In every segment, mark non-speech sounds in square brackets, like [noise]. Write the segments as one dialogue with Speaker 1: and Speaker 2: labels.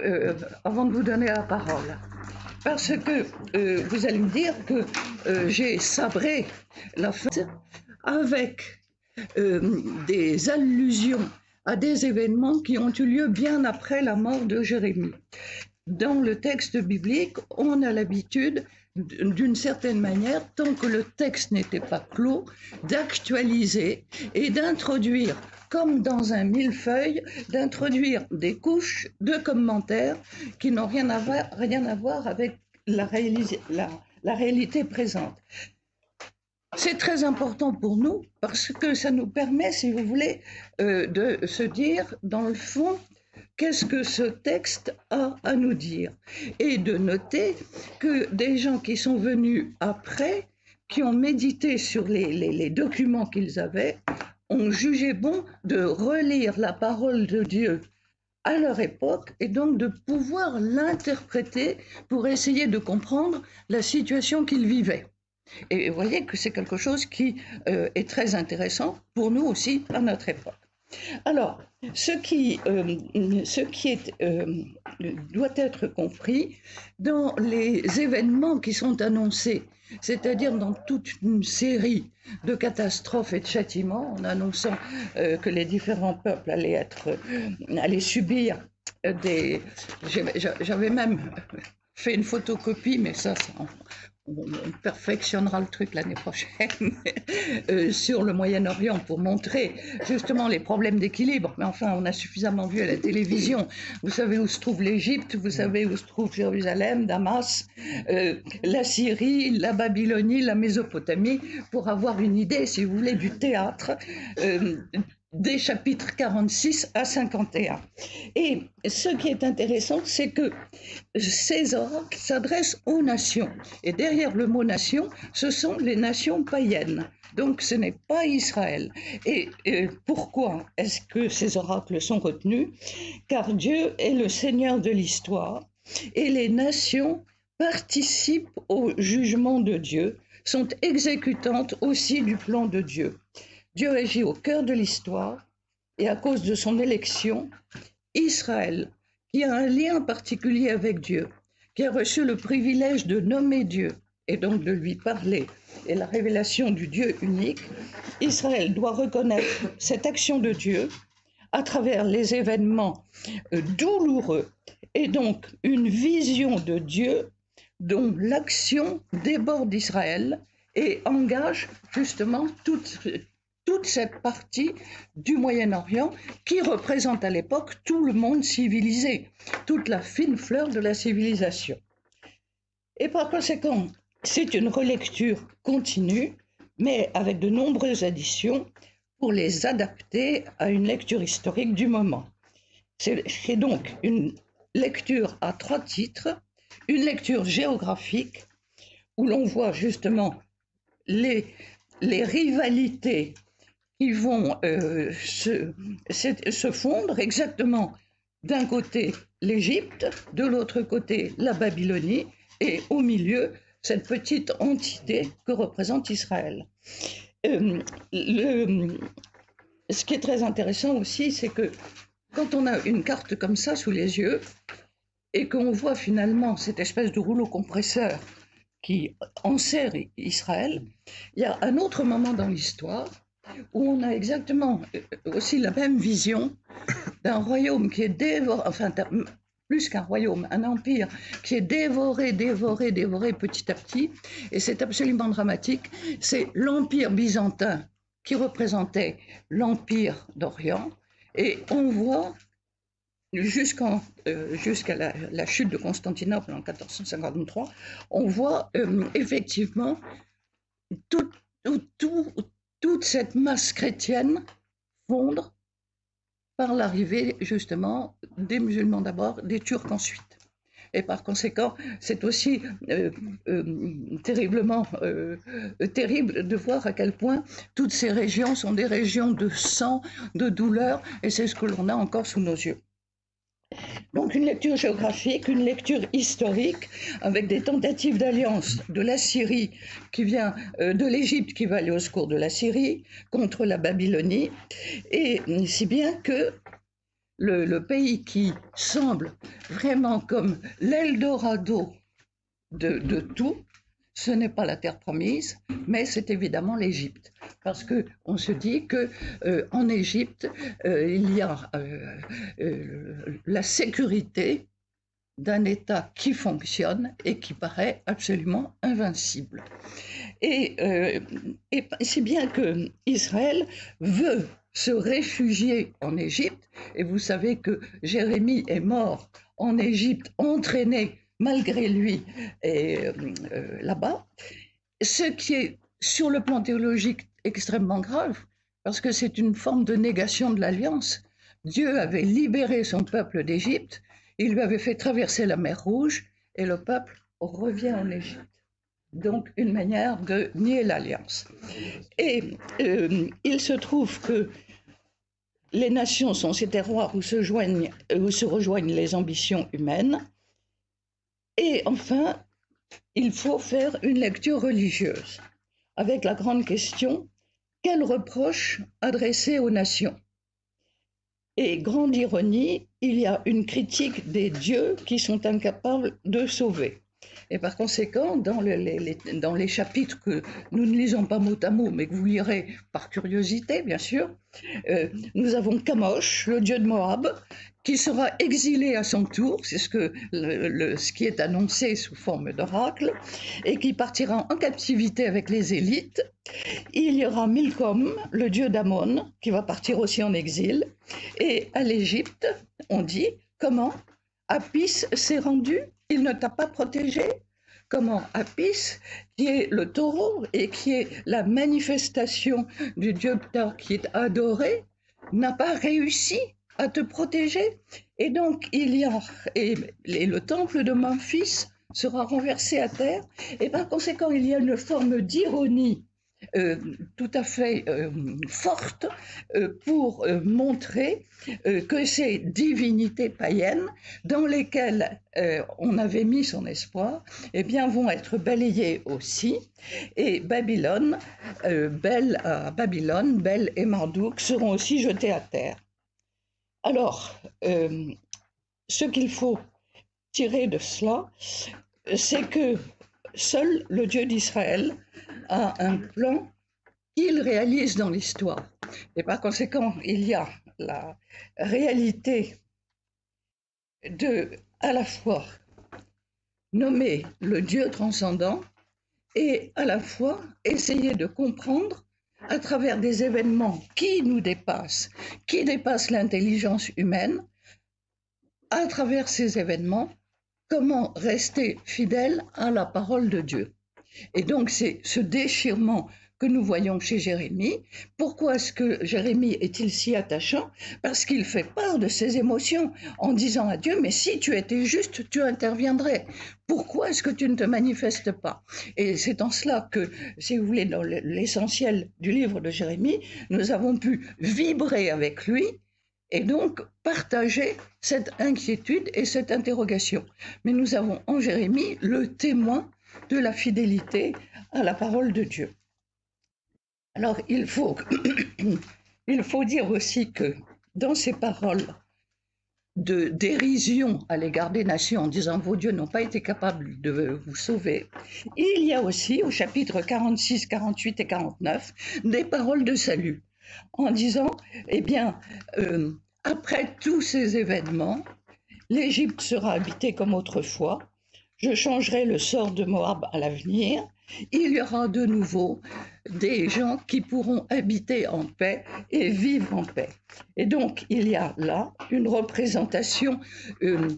Speaker 1: euh, avant de vous donner la parole. Parce que euh, vous allez me dire que euh, j'ai sabré la fête avec des allusions à des événements qui ont eu lieu bien après la mort de Jérémie. Dans le texte biblique, on a l'habitude d'une certaine manière, tant que le texte n'était pas clos, d'actualiser et d'introduire, comme dans un millefeuille, d'introduire des couches de commentaires qui n'ont rien à voir, rien à voir avec la, la, réalité présente. C'est très important pour nous parce que ça nous permet, si vous voulez, euh, de se dire, dans le fond, qu'est-ce que ce texte a à nous dire et de noter que des gens qui sont venus après, qui ont médité sur les, documents qu'ils avaient, ont jugé bon de relire la parole de Dieu à leur époque et donc de pouvoir l'interpréter pour essayer de comprendre la situation qu'ils vivaient. Et vous voyez que c'est quelque chose qui euh, est très intéressant pour nous aussi à notre époque. Alors, ce qui, euh, ce qui est, euh, doit être compris dans les événements qui sont annoncés, c'est-à-dire dans toute une série de catastrophes et de châtiments, en annonçant euh, que les différents peuples allaient, être, allaient subir des... J'avais même fait une photocopie, mais ça, ça on, perfectionnera le truc l'année prochaine [laughs] euh, sur le Moyen-Orient pour montrer justement les problèmes d'équilibre. Mais enfin, on a suffisamment vu à la télévision. Vous savez où se trouve l'Égypte, vous savez où se trouve Jérusalem, Damas, euh, la Syrie, la Babylonie, la Mésopotamie, pour avoir une idée, si vous voulez, du théâtre. Euh, des chapitres 46 à 51. Et ce qui est intéressant, c'est que ces oracles s'adressent aux nations. Et derrière le mot nation, ce sont les nations païennes. Donc ce n'est pas Israël. Et, pourquoi est-ce que ces oracles sont retenus? Car Dieu est le Seigneur de l'histoire et les nations participent au jugement de Dieu, sont exécutantes aussi du plan de Dieu. Dieu agit au cœur de l'histoire et à cause de son élection, Israël, qui a un lien particulier avec Dieu, qui a reçu le privilège de nommer Dieu et donc de lui parler, et la révélation du Dieu unique, Israël doit reconnaître cette action de Dieu à travers les événements euh, douloureux et donc une vision de Dieu dont l'action déborde Israël et engage justement toute, toute cette partie du Moyen-Orient qui représente à l'époque tout le monde civilisé, toute la fine fleur de la civilisation. Et par conséquent, c'est une relecture continue, mais avec de nombreuses additions pour les adapter à une lecture historique du moment. C'est donc une lecture à trois titres, une lecture géographique où l'on voit justement les, les rivalités ils vont euh, se, fondre exactement d'un côté l'Égypte, de l'autre côté la Babylonie, et au milieu cette petite entité que représente Israël. Euh, ce qui est très intéressant aussi, c'est que quand on a une carte comme ça sous les yeux, et qu'on voit finalement cette espèce de rouleau compresseur qui enserre Israël, il y a un autre moment dans l'histoire où on a exactement euh, aussi la même vision d'un royaume qui est dévoré, enfin plus qu'un royaume, un empire qui est dévoré, dévoré, dévoré petit à petit, et c'est absolument dramatique. C'est l'empire byzantin qui représentait l'empire d'Orient, et on voit euh, jusqu'à la, chute de Constantinople en 1453, on voit euh, effectivement tout, tout, tout, toute cette masse chrétienne fondre par l'arrivée justement des musulmans d'abord, des Turcs ensuite. Et par conséquent, c'est aussi euh, euh, terriblement euh, terrible de voir à quel point toutes ces régions sont des régions de sang, de douleur, et c'est ce que l'on a encore sous nos yeux. Donc une lecture géographique, une lecture historique, avec des tentatives d'alliance de la Syrie qui vient euh, de l'Égypte qui va aller au secours de la Syrie contre la Babylonie, et si bien que le, pays qui semble vraiment comme l'Eldorado de, de tout, ce n'est pas la terre promise, mais c'est évidemment l'Égypte. Parce qu'on se dit qu'en euh, en Égypte, euh, il y a euh, la sécurité d'un État qui fonctionne et qui paraît absolument invincible. Et, et c'est bien que Israël veut se réfugier en Égypte, et vous savez que Jérémie est mort en Égypte, entraîné malgré lui euh, là-bas, ce qui est sur le plan théologique extrêmement grave, parce que c'est une forme de négation de l'alliance. Dieu avait libéré son peuple d'Égypte, il lui avait fait traverser la mer Rouge, et le peuple revient en Égypte. Donc une manière de nier l'alliance. Et euh, il se trouve que les nations sont ces terroirs où se, joignent, où se rejoignent les ambitions humaines, et enfin, il faut faire une lecture religieuse, avec la grande question, quel reproche adresser aux nations? Et grande ironie, il y a une critique des dieux qui sont incapables de sauver. Et par conséquent, dans, les, chapitres que nous ne lisons pas mot à mot, mais que vous lirez par curiosité, bien sûr, euh, nous avons Kamosh, le dieu de Moab, qui sera exilé à son tour, c'est ce, que ce qui est annoncé sous forme d'oracle, et qui partira en captivité avec les élites. Il y aura Milcom, le dieu d'Amon, qui va partir aussi en exil. Et à l'Égypte, on dit, comment Apis s'est rendu? Il ne t'a pas protégé? Comment Apis, qui est le taureau et qui est la manifestation du dieu Ptah qui est adoré, n'a pas réussi à te protéger. Et donc, il y a, et, le temple de Memphis sera renversé à terre, et par conséquent, il y a une forme d'ironie euh, tout à fait euh, forte euh, pour montrer que ces divinités païennes dans lesquelles on avait mis son espoir eh bien, vont être balayées aussi. Et Babylone, Belle Babylone, Belle et Marduk seront aussi jetés à terre. Alors, ce qu'il faut tirer de cela, c'est que seul le Dieu d'Israël a un plan qu'il réalise dans l'histoire. Et par conséquent, il y a la réalité de, à la fois, nommer le Dieu transcendant et à la fois essayer de comprendre à travers des événements qui nous dépassent, qui dépassent l'intelligence humaine, à travers ces événements, comment rester fidèle à la parole de Dieu. Et donc c'est ce déchirement que nous voyons chez Jérémie. Pourquoi est-ce que Jérémie est-il si attachant? Parce qu'il fait part de ses émotions en disant à Dieu, mais si tu étais juste, tu interviendrais. Pourquoi est-ce que tu ne te manifestes pas? Et c'est en cela que, si vous voulez, dans l'essentiel du livre de Jérémie, nous avons pu vibrer avec lui et donc partager cette inquiétude et cette interrogation. Mais nous avons en Jérémie le témoin de la fidélité à la parole de Dieu. Alors il faut, [coughs] il faut dire aussi que dans ces paroles de dérision à l'égard des nations en disant vos dieux n'ont pas été capables de vous sauver, il y a aussi au chapitre 46, 48 et 49 des paroles de salut en disant, eh bien, euh, après tous ces événements, l'Égypte sera habitée comme autrefois, je changerai le sort de Moab à l'avenir. Il y aura de nouveau des gens qui pourront habiter en paix et vivre en paix. Et donc, il y a là une représentation, euh,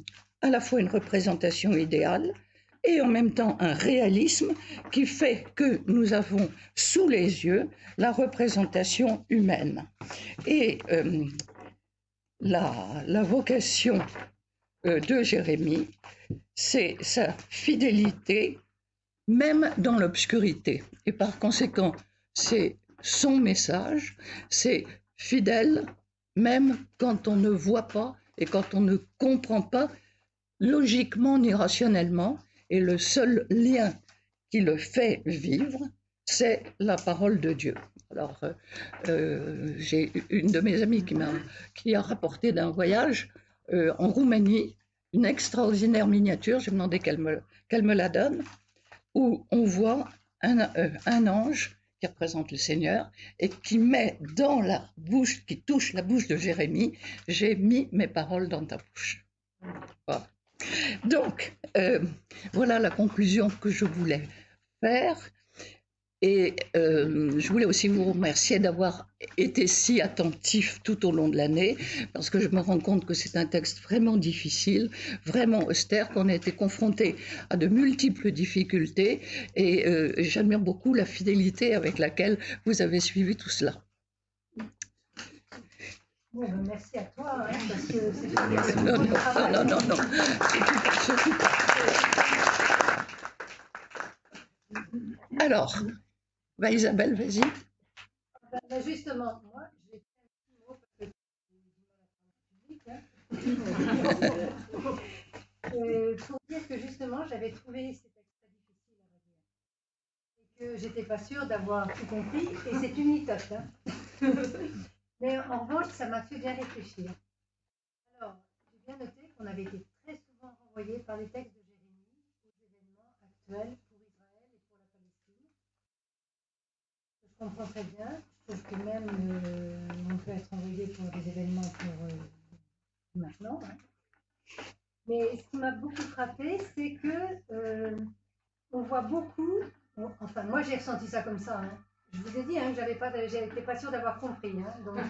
Speaker 1: à la fois une représentation idéale et en même temps un réalisme qui fait que nous avons sous les yeux la représentation humaine. Et euh, la, vocation euh, de Jérémie, c'est sa fidélité, même dans l'obscurité. Et par conséquent, c'est son message, c'est fidèle, même quand on ne voit pas et quand on ne comprend pas logiquement ni rationnellement. Et le seul lien qui le fait vivre, c'est la parole de Dieu. Alors, euh, euh, j'ai une de mes amies qui, m'a, qui a rapporté d'un voyage euh, en Roumanie une extraordinaire miniature, j'ai demandé qu'elle me, qu'elle me la donne, où on voit un, un ange qui représente le Seigneur et qui met dans la bouche, qui touche la bouche de Jérémie, j'ai mis mes paroles dans ta bouche. Donc, voilà la conclusion que je voulais faire. Et euh, je voulais aussi vous remercier d'avoir été si attentif tout au long de l'année, parce que je me rends compte que c'est un texte vraiment difficile, vraiment austère, qu'on a été confronté à de multiples difficultés, et euh, j'admire beaucoup la fidélité avec laquelle vous avez suivi tout cela.
Speaker 2: Bon, ben, merci à toi, hein, parce que c'est non, non,
Speaker 1: non, non, non, non. Alors, bah, Isabelle, vas-y.
Speaker 2: Bah, bah, justement, moi, j'ai fait un mot parce que public. [laughs] euh, pour dire que justement, j'avais trouvé ces textes très difficiles à relire. Et que j'étais pas sûre d'avoir tout compris. Et c'est une litote. Hein. [laughs] Mais en revanche, ça m'a fait bien réfléchir. Alors, j'ai bien noté qu'on avait été très souvent renvoyé par les textes de Jérémie aux événements actuels je comprends très bien. Trouve que même euh, on peut être envoyé pour des événements pour euh, maintenant. Hein. Mais ce qui m'a beaucoup frappé, c'est que euh, on voit beaucoup. enfin, moi j'ai ressenti ça comme ça. Hein. Je vous ai dit hein, que j'avais pas, j'étais pas sûre d'avoir compris. Donc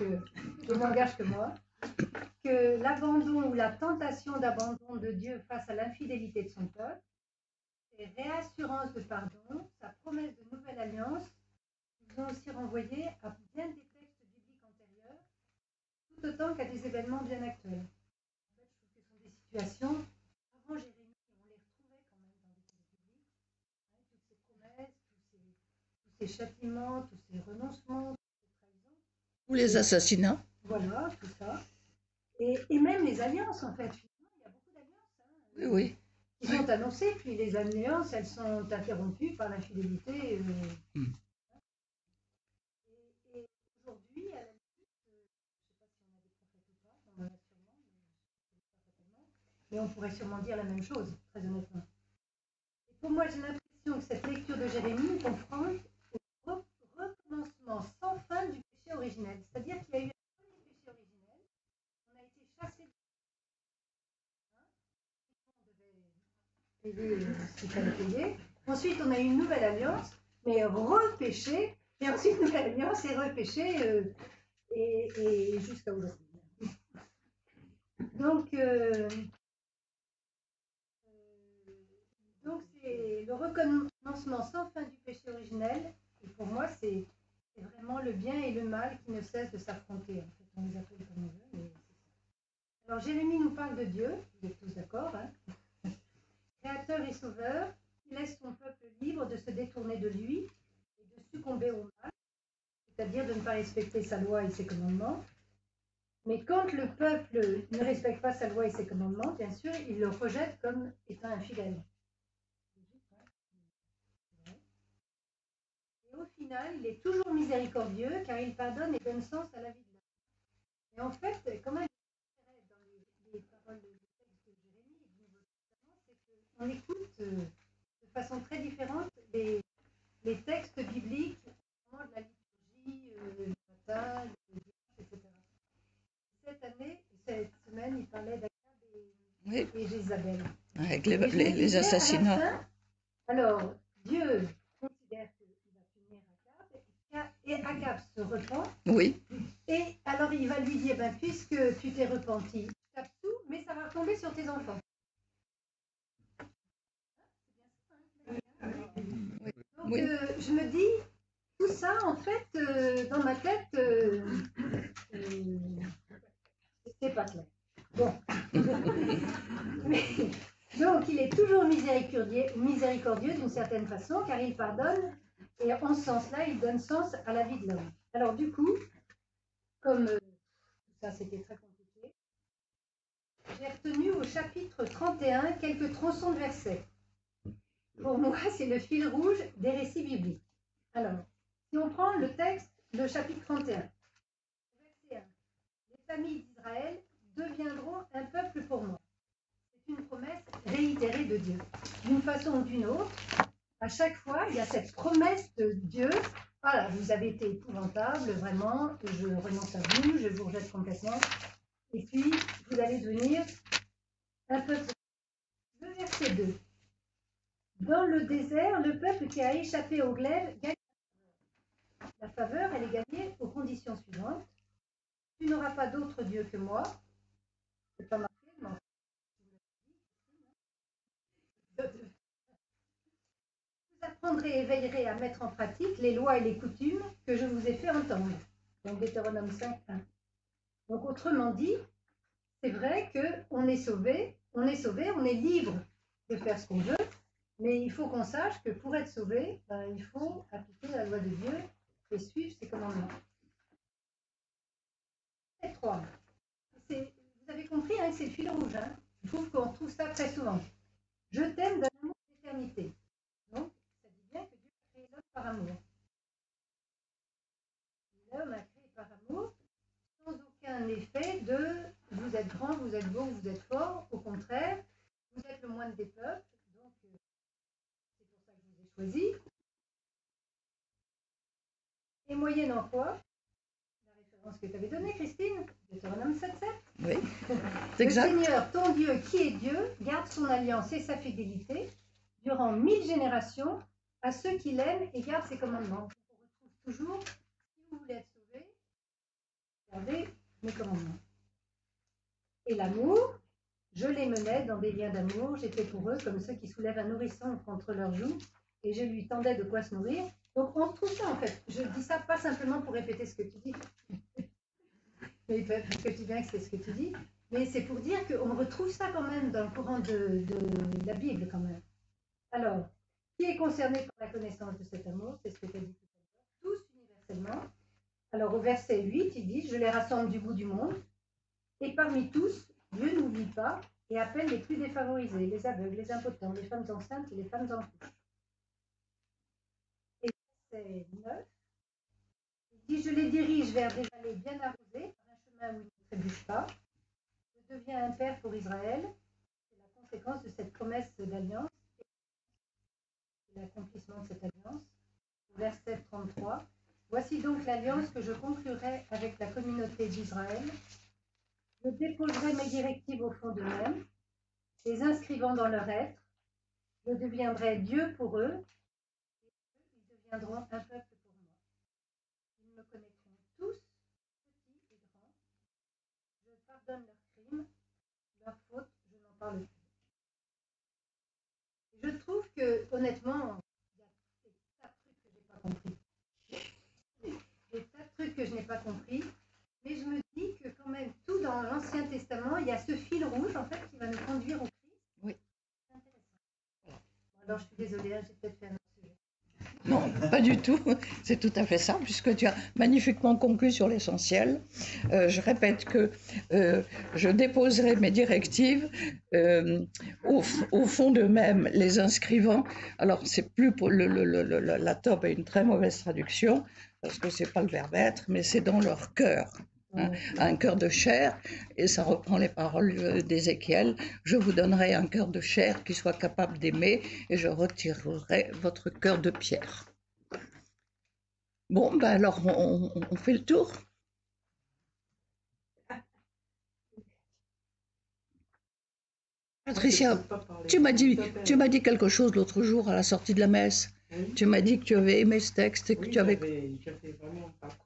Speaker 2: je m'engage que moi. Que l'abandon ou la tentation d'abandon de Dieu face à l'infidélité de son peuple, ses réassurances de pardon, sa promesse de nouvelle alliance sont aussi renvoyés à bien des textes bibliques antérieurs, tout autant qu'à des événements bien actuels. En fait, je trouve que ce sont des situations, avant Jérémie, on les retrouvait quand même dans des textes bibliques, hein, toutes ces promesses, tous ces, tous ces, châtiments, tous ces renoncements, toutes ces trahisons.
Speaker 1: Tous les assassinats.
Speaker 2: Voilà, tout ça. Et, et, même les alliances, en fait, finalement, il y a beaucoup d'alliances. Hein,
Speaker 1: oui, oui.
Speaker 2: Qui sont annoncées, puis les alliances, elles sont interrompues par l'infidélité. Euh, hmm. Et on pourrait sûrement dire la même chose, très honnêtement. Pour moi, j'ai l'impression que cette lecture de Jérémie confronte au recommencement sans fin du péché originel. C'est-à-dire qu'il y a eu un premier péché originel, on a été chassé on devait payer ce qu'il fallait payer. Ensuite, on a eu une nouvelle alliance, mais repêché, et ensuite nouvelle alliance et repêché, euh, et jusqu'à aujourd'hui. Donc, euh, le recommencement sans fin du péché originel, et pour moi, c'est vraiment le bien et le mal qui ne cessent de s'affronter. On les appelle comme on veut. Alors, Jérémie nous parle de Dieu, vous êtes tous d'accord, hein [laughs] créateur et sauveur, qui laisse son peuple libre de se détourner de lui et de succomber au mal, c'est-à-dire de ne pas respecter sa loi et ses commandements. Mais quand le peuple ne respecte pas sa loi et ses commandements, bien sûr, il le rejette comme étant infidèle. au final, il est toujours miséricordieux car il pardonne et donne sens à la vie de l'homme. Et en fait, comment il dans les, les paroles de texte de Jérémie et du Nouveau Testament, c'est qu'on écoute euh, de façon très différente les, les textes bibliques au moment de la liturgie, euh, matin, dimanche, etc. Cette année, cette semaine, il parlait d'Akab et, oui. Jézabel.
Speaker 1: Avec les, les, les assassinats. Fin,
Speaker 2: alors, Dieu et Agab se repent.
Speaker 1: Oui.
Speaker 2: Et alors il va lui dire, ben, puisque tu t'es repenti, tape tout, mais ça va tomber sur tes enfants. Donc euh, je me dis, tout ça, en fait, euh, dans ma tête, euh, c'est pas clair. Bon. [laughs] donc il est toujours miséricordieux, miséricordieux d'une certaine façon, car il pardonne et en ce sens-là, il donne sens à la vie de l'homme. Alors du coup, comme euh, ça c'était très compliqué, j'ai retenu au chapitre 31 quelques tronçons de versets. Pour moi, c'est le fil rouge des récits bibliques. Alors, si on prend le texte, le chapitre 31, verset 1, les familles d'Israël deviendront un peuple pour moi. C'est une promesse réitérée de Dieu. D'une façon ou d'une autre, à chaque fois, il y a cette promesse de Dieu. Voilà, vous avez été épouvantable, vraiment, je renonce à vous, je vous rejette complètement. Et puis, vous allez devenir un peuple. Le verset 2. Dans le désert, le peuple qui a échappé au glaive gagne la faveur. Elle est gagnée aux conditions suivantes. Tu n'auras pas d'autre Dieu que moi. Et veillerez à mettre en pratique les lois et les coutumes que je vous ai fait entendre. Donc Deutéronome 5, 1. Donc autrement dit, c'est vrai qu'on est sauvé, on est sauvé, on est libre de faire ce qu'on veut, mais il faut qu'on sache que pour être sauvé, ben, il faut appliquer la loi de Dieu et suivre ses commandements. Et 3. Vous avez compris, hein, c'est le fil rouge. Hein. Je trouve qu'on trouve ça très souvent. Je t'aime d'un amour d'éternité. Donc, ça dit bien que Dieu a créé l'homme par amour. L'homme a créé par amour sans aucun effet de vous êtes grand, vous êtes beau, vous êtes fort. Au contraire, vous êtes le moindre des peuples. Donc, euh, c'est pour ça que je vous ai choisi. Et moyennant quoi La référence que tu avais donnée, Christine, Deutéronome 7.7.
Speaker 1: Oui, [laughs] c'est
Speaker 2: Le
Speaker 1: exact.
Speaker 2: Seigneur, ton Dieu, qui est Dieu, garde son alliance et sa fidélité durant mille générations à ceux qui l'aiment et gardent ses commandements. On retrouve toujours, si vous voulez être sauvé, gardez mes commandements. Et l'amour, je les menais dans des liens d'amour, j'étais pour eux comme ceux qui soulèvent un nourrisson contre leurs joues, et je lui tendais de quoi se nourrir. Donc on retrouve ça en fait. Je dis ça pas simplement pour répéter ce que tu dis, [laughs] mais parce que tu viens que c'est ce que tu dis, mais c'est pour dire qu'on retrouve ça quand même dans le courant de, de la Bible quand même. Alors, qui est concerné par la connaissance de cet amour C'est ce que tu as dit tout. Tous universellement. Alors au verset 8, il dit, je les rassemble du bout du monde, et parmi tous, Dieu n'oublie pas et appelle les plus défavorisés, les aveugles, les impotents, les femmes enceintes et les femmes en couche. Et verset 9, il dit, je les dirige vers des vallées bien arrosées, par un chemin où ils ne trébuchent pas. Je deviens un père pour Israël. C'est la conséquence de cette promesse d'alliance l'accomplissement de cette alliance. Verset 33. Voici donc l'alliance que je conclurai avec la communauté d'Israël. Je déposerai mes directives au fond d'eux-mêmes, les inscrivant dans leur être. Je deviendrai Dieu pour eux, et eux, ils deviendront un peuple pour moi. Ils me connaîtront tous, petits et grands. Je pardonne leurs crimes, leurs fautes, je n'en parle plus. Je trouve que, honnêtement, il y a des tas de trucs que je n'ai pas compris. Des tas de trucs que je n'ai pas compris. Mais je me dis que quand même, tout dans l'Ancien Testament, il y a ce fil rouge, en fait, qui va nous conduire au Christ.
Speaker 1: Oui.
Speaker 2: C'est intéressant. Bon, alors, je suis désolée, hein, j'ai peut-être fait un.
Speaker 1: Non, pas du tout. C'est tout à fait ça, puisque tu as magnifiquement conclu sur l'essentiel. Euh, je répète que euh, je déposerai mes directives euh, au, fond d'eux-mêmes, les inscrivant. Alors, c'est plus pour la top a une très mauvaise traduction, parce que c'est pas le verbe être, mais c'est dans leur cœur. Hein, un cœur de chair, et ça reprend les paroles euh, d'Ézéchiel, je vous donnerai un cœur de chair qui soit capable d'aimer, et je retirerai votre cœur de pierre. Bon, ben alors on, fait le tour? Patricia, tu m'as dit, tu m'as dit quelque chose l'autre jour à la sortie de la messe. Tu m'as dit que tu avais aimé ce texte et que tu avais.
Speaker 3: J'avais vraiment parcouru.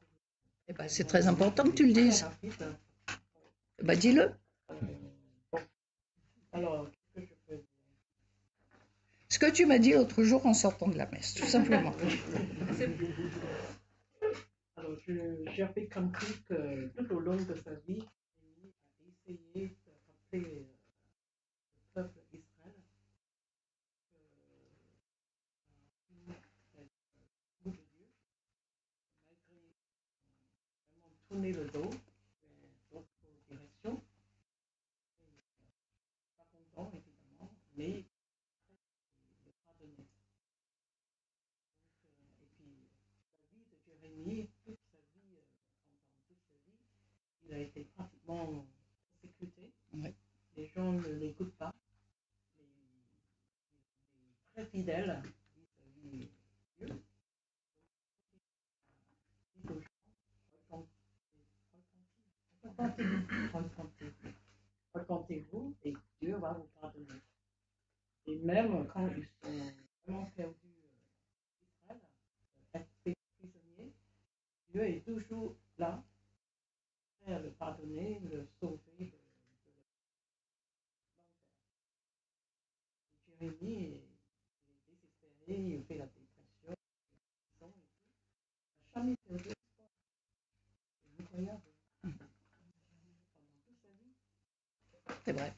Speaker 1: Eh ben, c'est très important que tu le dises. Eh ben, dis-le. Ce que tu m'as dit l'autre jour en sortant de la messe, tout simplement.
Speaker 3: Alors, j'avais compris que tout au long de sa vie, il a essayé de rappeler le peuple tourner le dos, euh, donc aux directions. Euh, pas content, évidemment, mais le bras de nez. Euh, et puis, la vie de Jérémy, toute sa vie, pendant toute sa vie, il a été pratiquement exécuté. Les gens ne l'écoutent pas. Il est très fidèle. Quand ils sont vraiment perdus euh, Israël, euh, pris prisonniers, Dieu est toujours là, à le pardonner, le sauver de, de Jérémie est, désespéré, il fait la dépression, il n'a jamais perdu espoir. C'est incroyable.
Speaker 1: C'est vrai.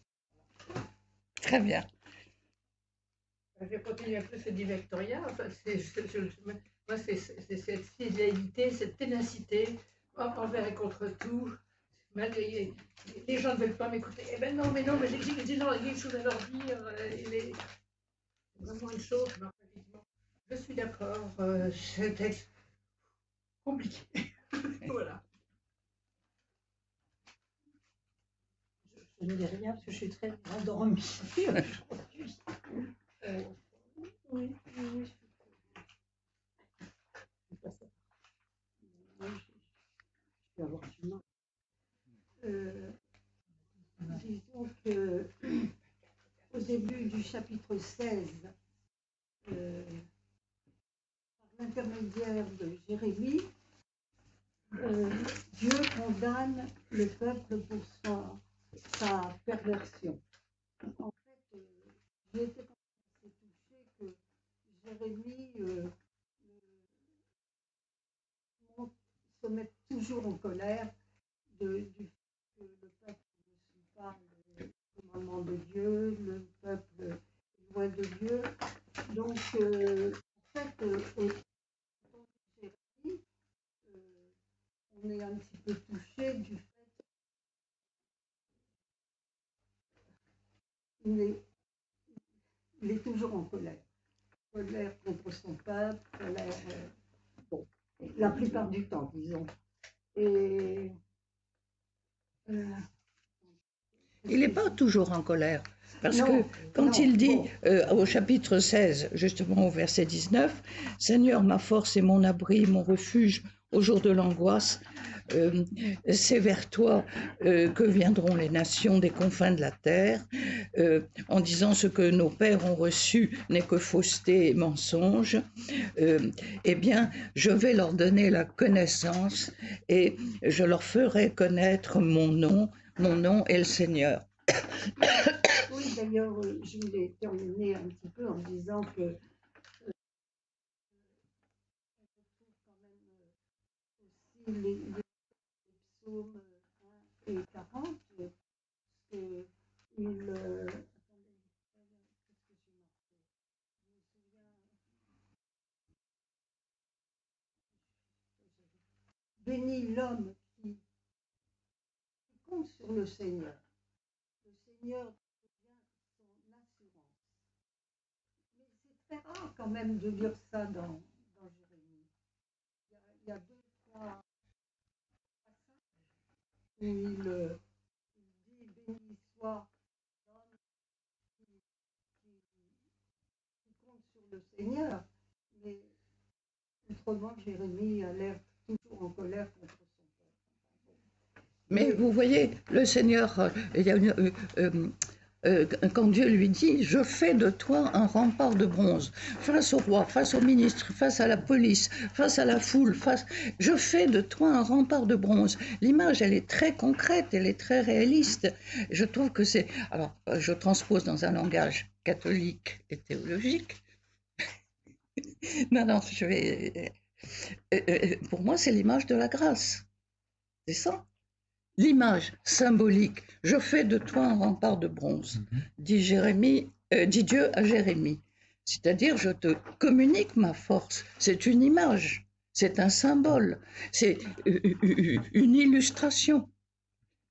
Speaker 1: Très bien.
Speaker 4: Je continue un peu, c'est du Victoria. Enfin, c'est- moi, c'est c'est cette fidélité, cette ténacité en- envers et contre tout. Malgré, les gens ne veulent pas m'écouter. Eh ben non, mais non, mais j'ai j'ai- j'ai non, il y a des choses à leur dire. euh, il est- C'est vraiment une chose. je suis d'accord, euh, c'était compliqué. [laughs] voilà.
Speaker 5: Je, je ne dis rien parce que je suis très endormie aujourd'hui. [laughs] Oui, oui, oui. Je avoir du disons que [clears throat] au début du chapitre 16, euh, par l'intermédiaire de Jérémie, euh, Dieu condamne le peuple pour sa, sa perversion. En fait, euh, j'ai été Jérémie euh, euh, se met toujours en colère de- du fait que le peuple ne suit pas le commandement de Dieu, le peuple est loin de Dieu. Donc, euh, en fait, euh, au au- Jérémie, euh, on est un petit peu touché du fait il est, il est toujours en colère. Colère contre son peuple, colère, euh, bon, la plupart du temps, disons. Et euh,
Speaker 1: Il n'est pas toujours en colère. Parce
Speaker 5: Non,
Speaker 1: que quand
Speaker 5: non,
Speaker 1: il dit
Speaker 5: bon.
Speaker 1: euh, au chapitre 16, justement au verset 19, Seigneur, ma force et mon abri, mon refuge au jour de l'angoisse, euh, c'est vers toi euh, que viendront les nations des confins de la terre, euh, en disant ce que nos pères ont reçu n'est que fausseté et mensonge. Euh, eh bien, je vais leur donner la connaissance et je leur ferai connaître mon nom. Mon nom est le Seigneur. [coughs]
Speaker 5: oui, d'ailleurs, euh, je voulais terminer un petit peu en disant que les, psaumes 1 et 40, euh, que il, euh, attendez, qu'est-ce que j'ai marqué Je me souviens. Béni l'homme qui, compte sur le Seigneur. Le Seigneur devient son assurance. Mais c'est très rare quand même de lire ça dans, dans Jérémie. Il y, a, il y deux, trois passages où il, euh, il dit Béni soit l'homme qui, qui- qui compte sur le Mais
Speaker 1: vous voyez, le Seigneur, euh, il euh, euh, quand Dieu lui dit, je fais de toi un rempart de bronze, face au roi, face au ministre, face à la police, face à la foule, je fais de toi un rempart de bronze. L'image, elle est très concrète, elle est très réaliste. Je trouve que c'est, alors, je transpose dans un langage catholique et théologique. [laughs] non, non, je vais. euh, euh, pour moi, c'est l'image de la grâce. C'est ça l'image symbolique. Je fais de toi un rempart de bronze, dit, Jérémie, euh, dit Dieu à Jérémie. C'est-à-dire, je te communique ma force. C'est une image, c'est un symbole, c'est une illustration.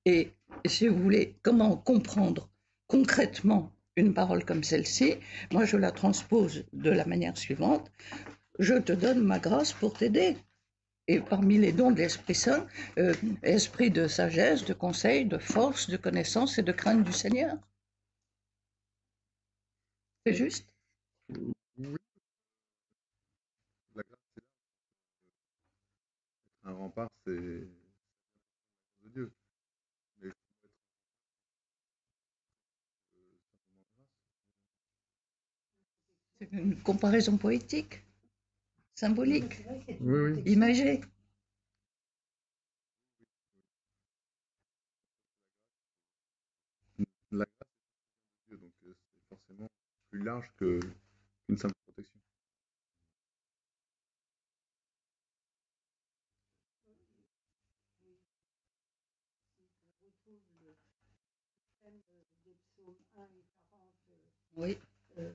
Speaker 1: Et si vous voulez, comment comprendre concrètement une parole comme celle-ci Moi, je la transpose de la manière suivante. Je te donne ma grâce pour t'aider. Et parmi les dons de l'Esprit Saint, euh, esprit de sagesse, de conseil, de force, de connaissance et de crainte du Seigneur. C'est juste?
Speaker 6: La un rempart, de Dieu. Mais il faut être euh, simplement grâce.
Speaker 1: C'est une comparaison poétique, symbolique,
Speaker 6: Oui, oui.
Speaker 1: imagée.
Speaker 6: La grâce, donc euh, c'est forcément plus large que qu'une simple protection.
Speaker 5: On retrouve le thème des psaumes 1 et 40.
Speaker 1: Oui,
Speaker 5: euh,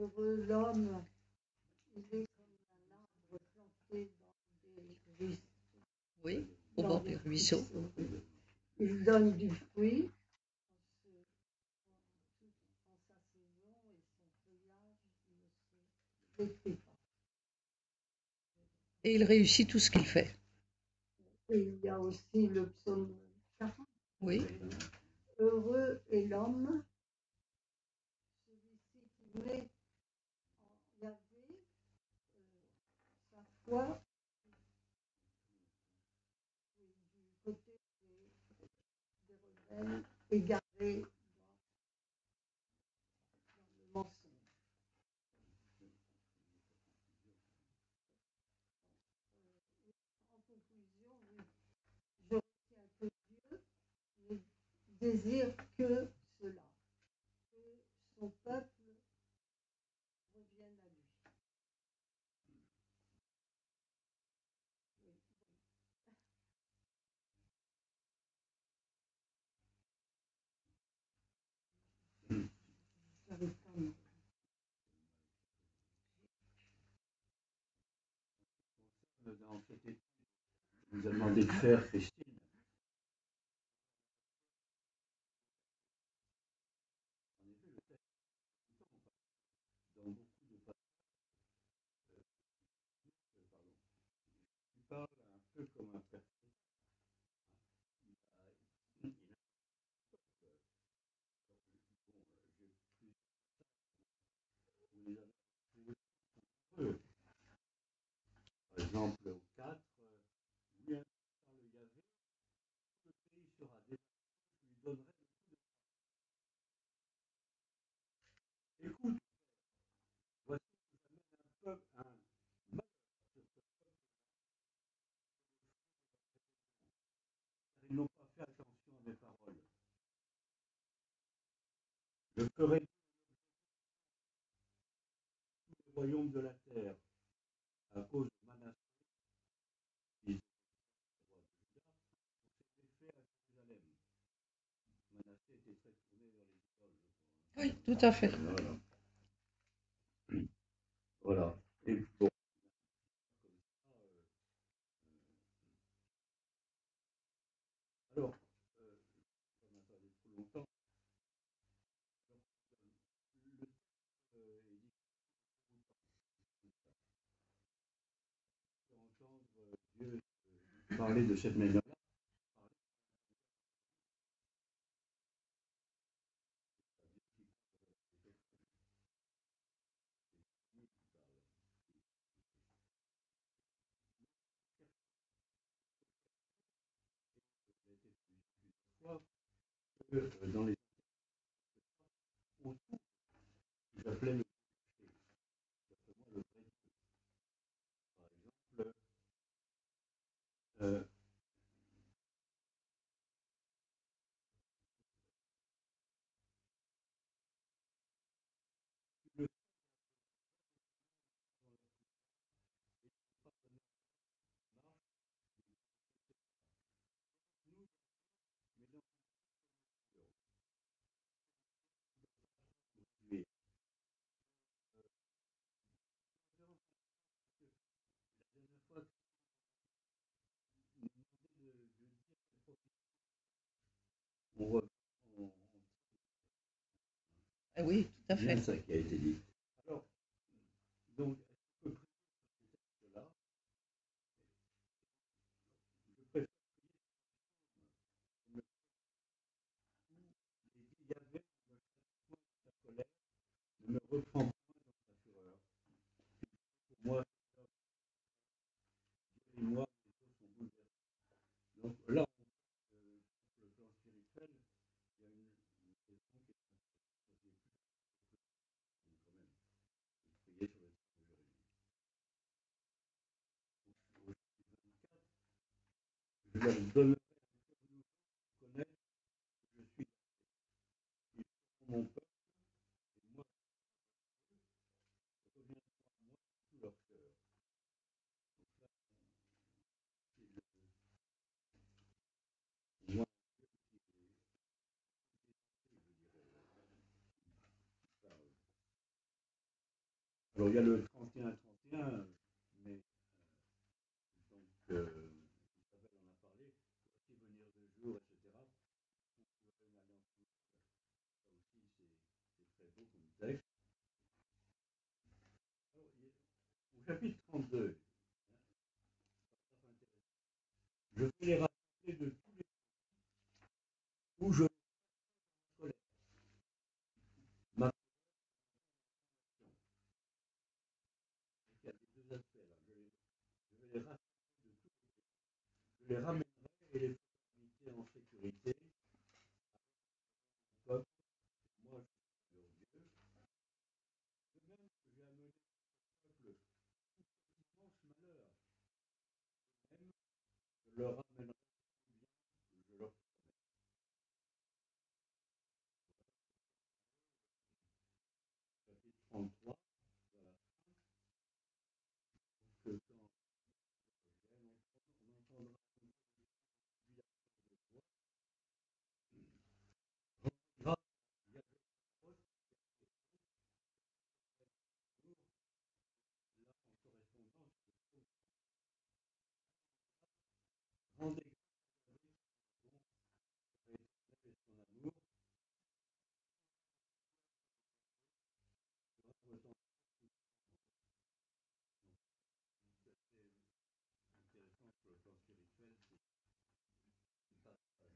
Speaker 5: heureux l'homme, il est comme un arbre planté dans des ruisseaux.
Speaker 1: oui, au
Speaker 5: dans
Speaker 1: bord
Speaker 5: des ruisseaux. Il donne du fruit et
Speaker 1: il réussit tout ce qu'il fait.
Speaker 5: Et il y a aussi le psaume 40.
Speaker 1: Oui,
Speaker 5: Heureux est l'homme, celui-ci qui met en Yahvé euh, et du le mensonge? Euh, en conclusion, je désire que son peuple revienne à lui. Oui. J'arrive pas à me-
Speaker 7: dans cette étude que nous a demandé de faire Christine effet, le texte est tout le temps, dans beaucoup de passages, euh, euh, pardon, il parle un peu comme un père. Il a, il a, euh, bon, euh, j'ai pris vous les avez trouvés heureux. Par exemple, au 4, euh, lui ainsi parle Yahvé, tout le pays sera dévasté, je lui donnerai le coup de grâce. Écoute, voici que j'amène un peuple, un malheur sur ce peuple, car ils n'ont pas fait attention à mes paroles. Je ferai de la terre à cause de Manassé, fils du roi de Juda, pour ses méfaits à Jérusalem. Manassé était très tourné vers les idoles, je crois.
Speaker 1: oui, tout à fait.
Speaker 7: Voilà. Voilà. Et bon, comme ça, euh, euh, alors, euh, je ne vais pas m'attarder trop longtemps. Alors, euh, le texte euh, est dit entendre euh, Dieu euh, parler de cette que euh, dans les on trouve péché, simplement le vrai Dieu. Par exemple, euh, le nous, mais dans Oui. Euh, la dernière fois que nous demandait de, de dire quelle prophétie on
Speaker 1: Ah oui, tout à fait.
Speaker 7: ça qui a été dit. Alors, donc, qu'on peut prier sur ce texte-là Je préfère prier sur le où il est dit Yahvé ne me chasse point de sa colère, ne me reprend point dans sa fureur. Alors, il y a le 31-31, mais euh, donc, euh, Isabelle en a parlé, aussi venir de jour, etc. On pourrait aller en tout. Ça aussi, c'est c'est très beau comme texte. Alors, il y a- au chapitre 32, hein, ça, ça m'intéresse. Je vais les rassembler de tous les où je les les, de tous les et les ferai habiter en sécurité. Mon peuple, moi je suis leur Dieu. De même que j'ai amené mon peuple tout immense malheur, de même je leur amènerai tout bien que je leur promets. Chapitre 33, voilà. Que quand on entendra une de voix, rendra Yahvé sa parole, là en correspondance de son rendez grâce à Yahvé son bon et éternel et son amour sera retentissant tout à fait intéressant sur le plan spirituel, c'est ce passage-là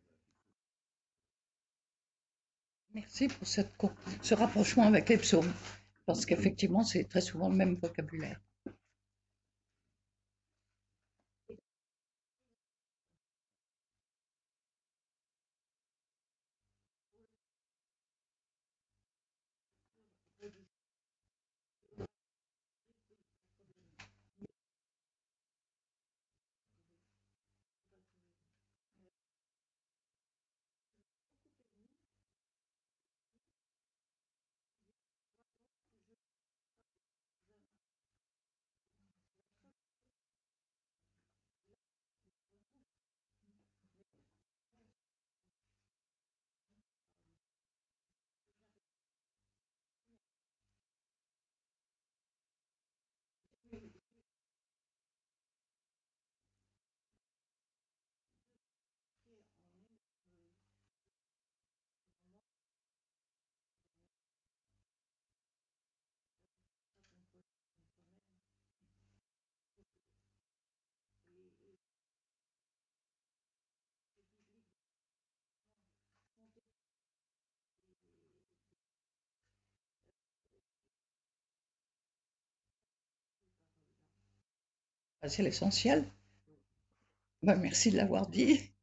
Speaker 7: qui se
Speaker 1: Merci pour ce rapprochement avec les psaumes, parce qu'effectivement, c'est très souvent le même vocabulaire. C'est l'essentiel. Ben, merci de l'avoir dit.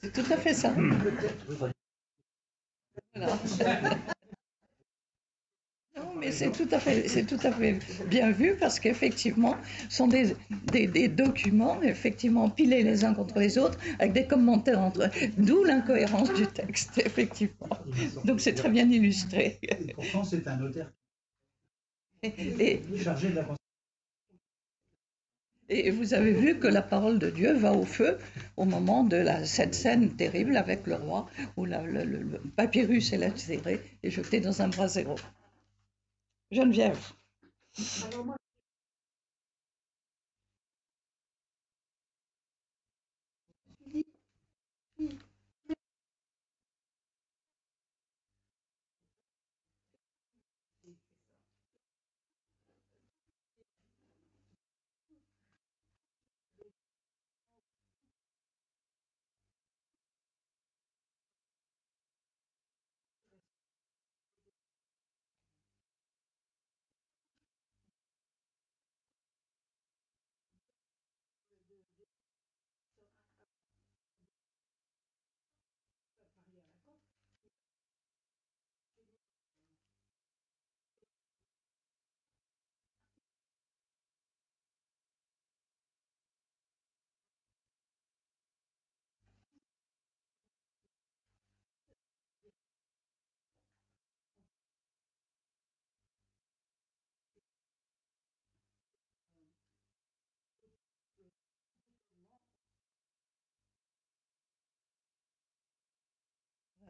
Speaker 1: C'est tout à fait ça. Voilà. Non, mais c'est tout à fait, c'est tout à fait bien vu parce qu'effectivement, ce sont des, des, des documents effectivement pilés les uns contre les autres avec des commentaires entre eux, d'où l'incohérence du texte, effectivement. Donc c'est très bien illustré.
Speaker 8: Et pourtant, c'est un notaire
Speaker 1: Et,
Speaker 8: chargé de la
Speaker 1: et vous avez vu que la parole de Dieu va au feu au moment de cette scène terrible avec le roi où le papyrus est lacéré et jeté dans un brasero. Geneviève.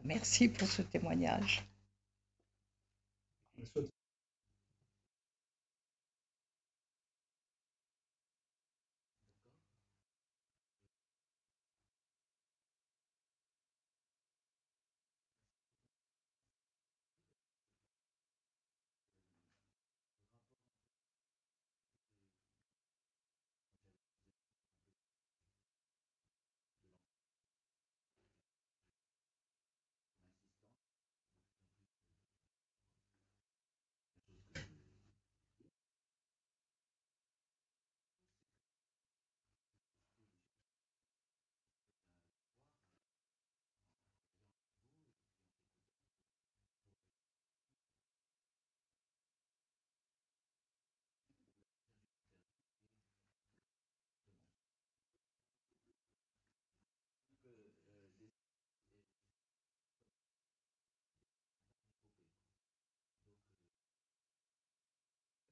Speaker 1: Merci pour ce témoignage.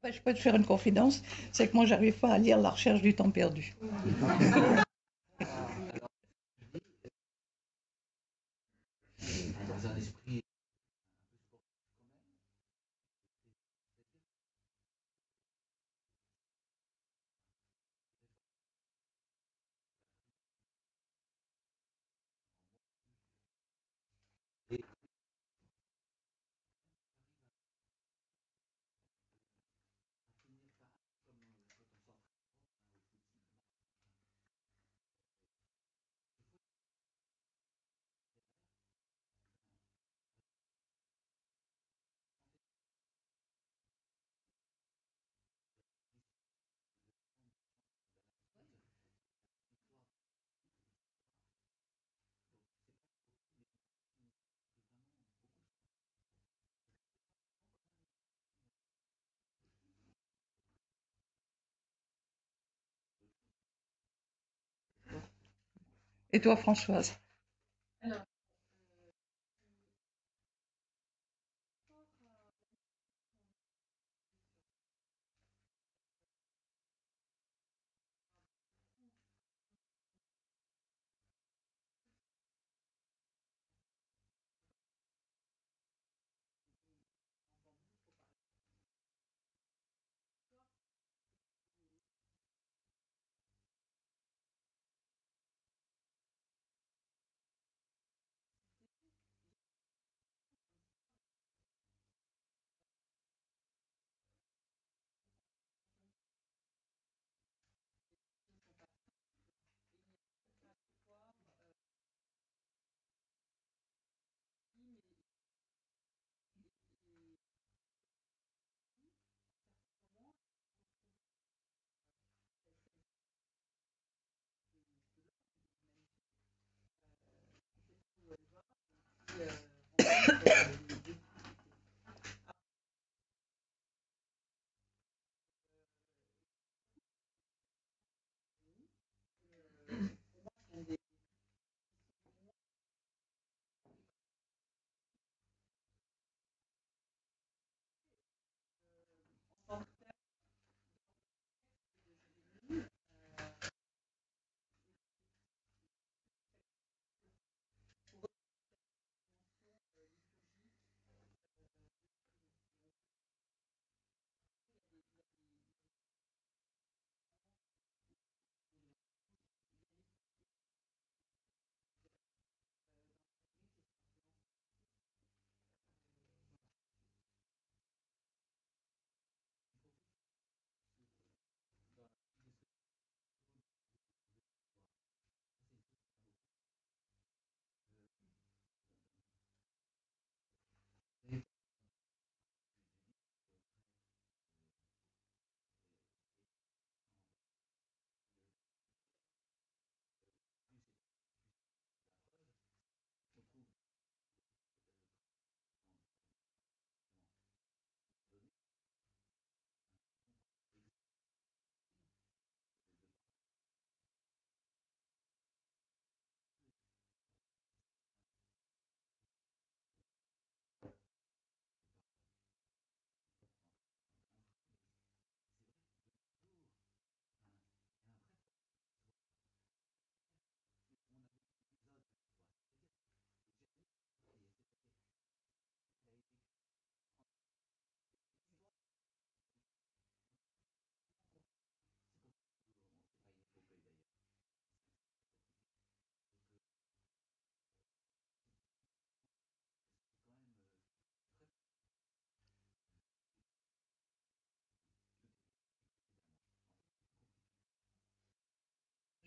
Speaker 1: Je peux te faire une confidence, c'est que moi, j'arrive pas à lire La recherche du temps perdu. [laughs] Et toi, Françoise? Yeah.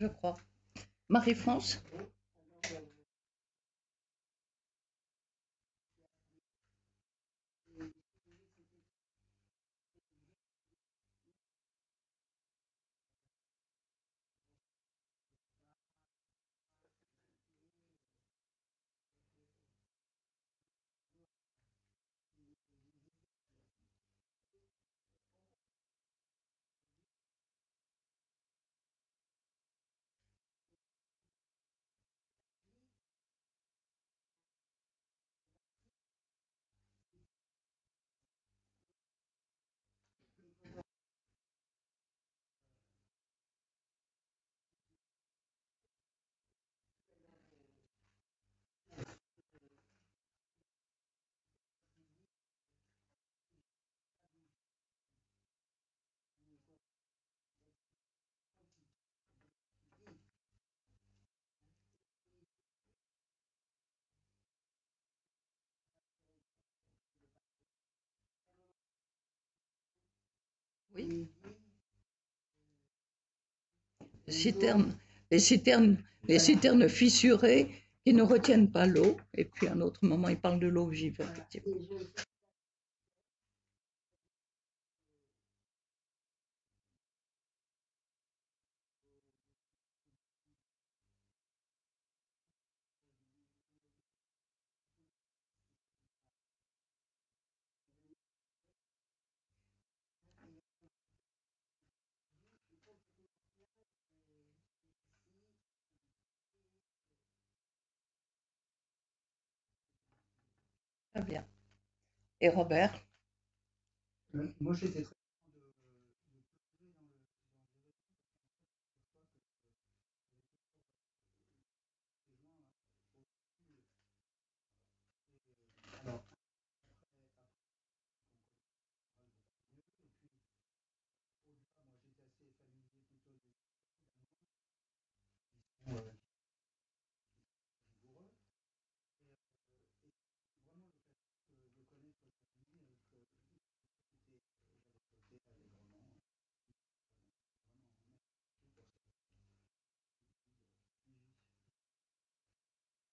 Speaker 1: Je crois. Marie-France? Oui. Citernes, les citernes, les citernes fissurées qui ne retiennent pas l'eau. Et puis à un autre moment, il parle de l'eau vive, effectivement. Très bien. Et Robert?
Speaker 8: Euh, Moi, j'étais très content de, de plonger dans le, dans l'événement parce qu'en fait, je pense que c'est vraiment, hein, au-delà, moi, j'étais assez familier plutôt des finalement, qui sont, euh, rigoureux. Et, euh, et c'est vraiment l'occasion de, de connaître sa famille, euh, que c'était, j'avais voté allègrement. Vraiment, merci pour ça.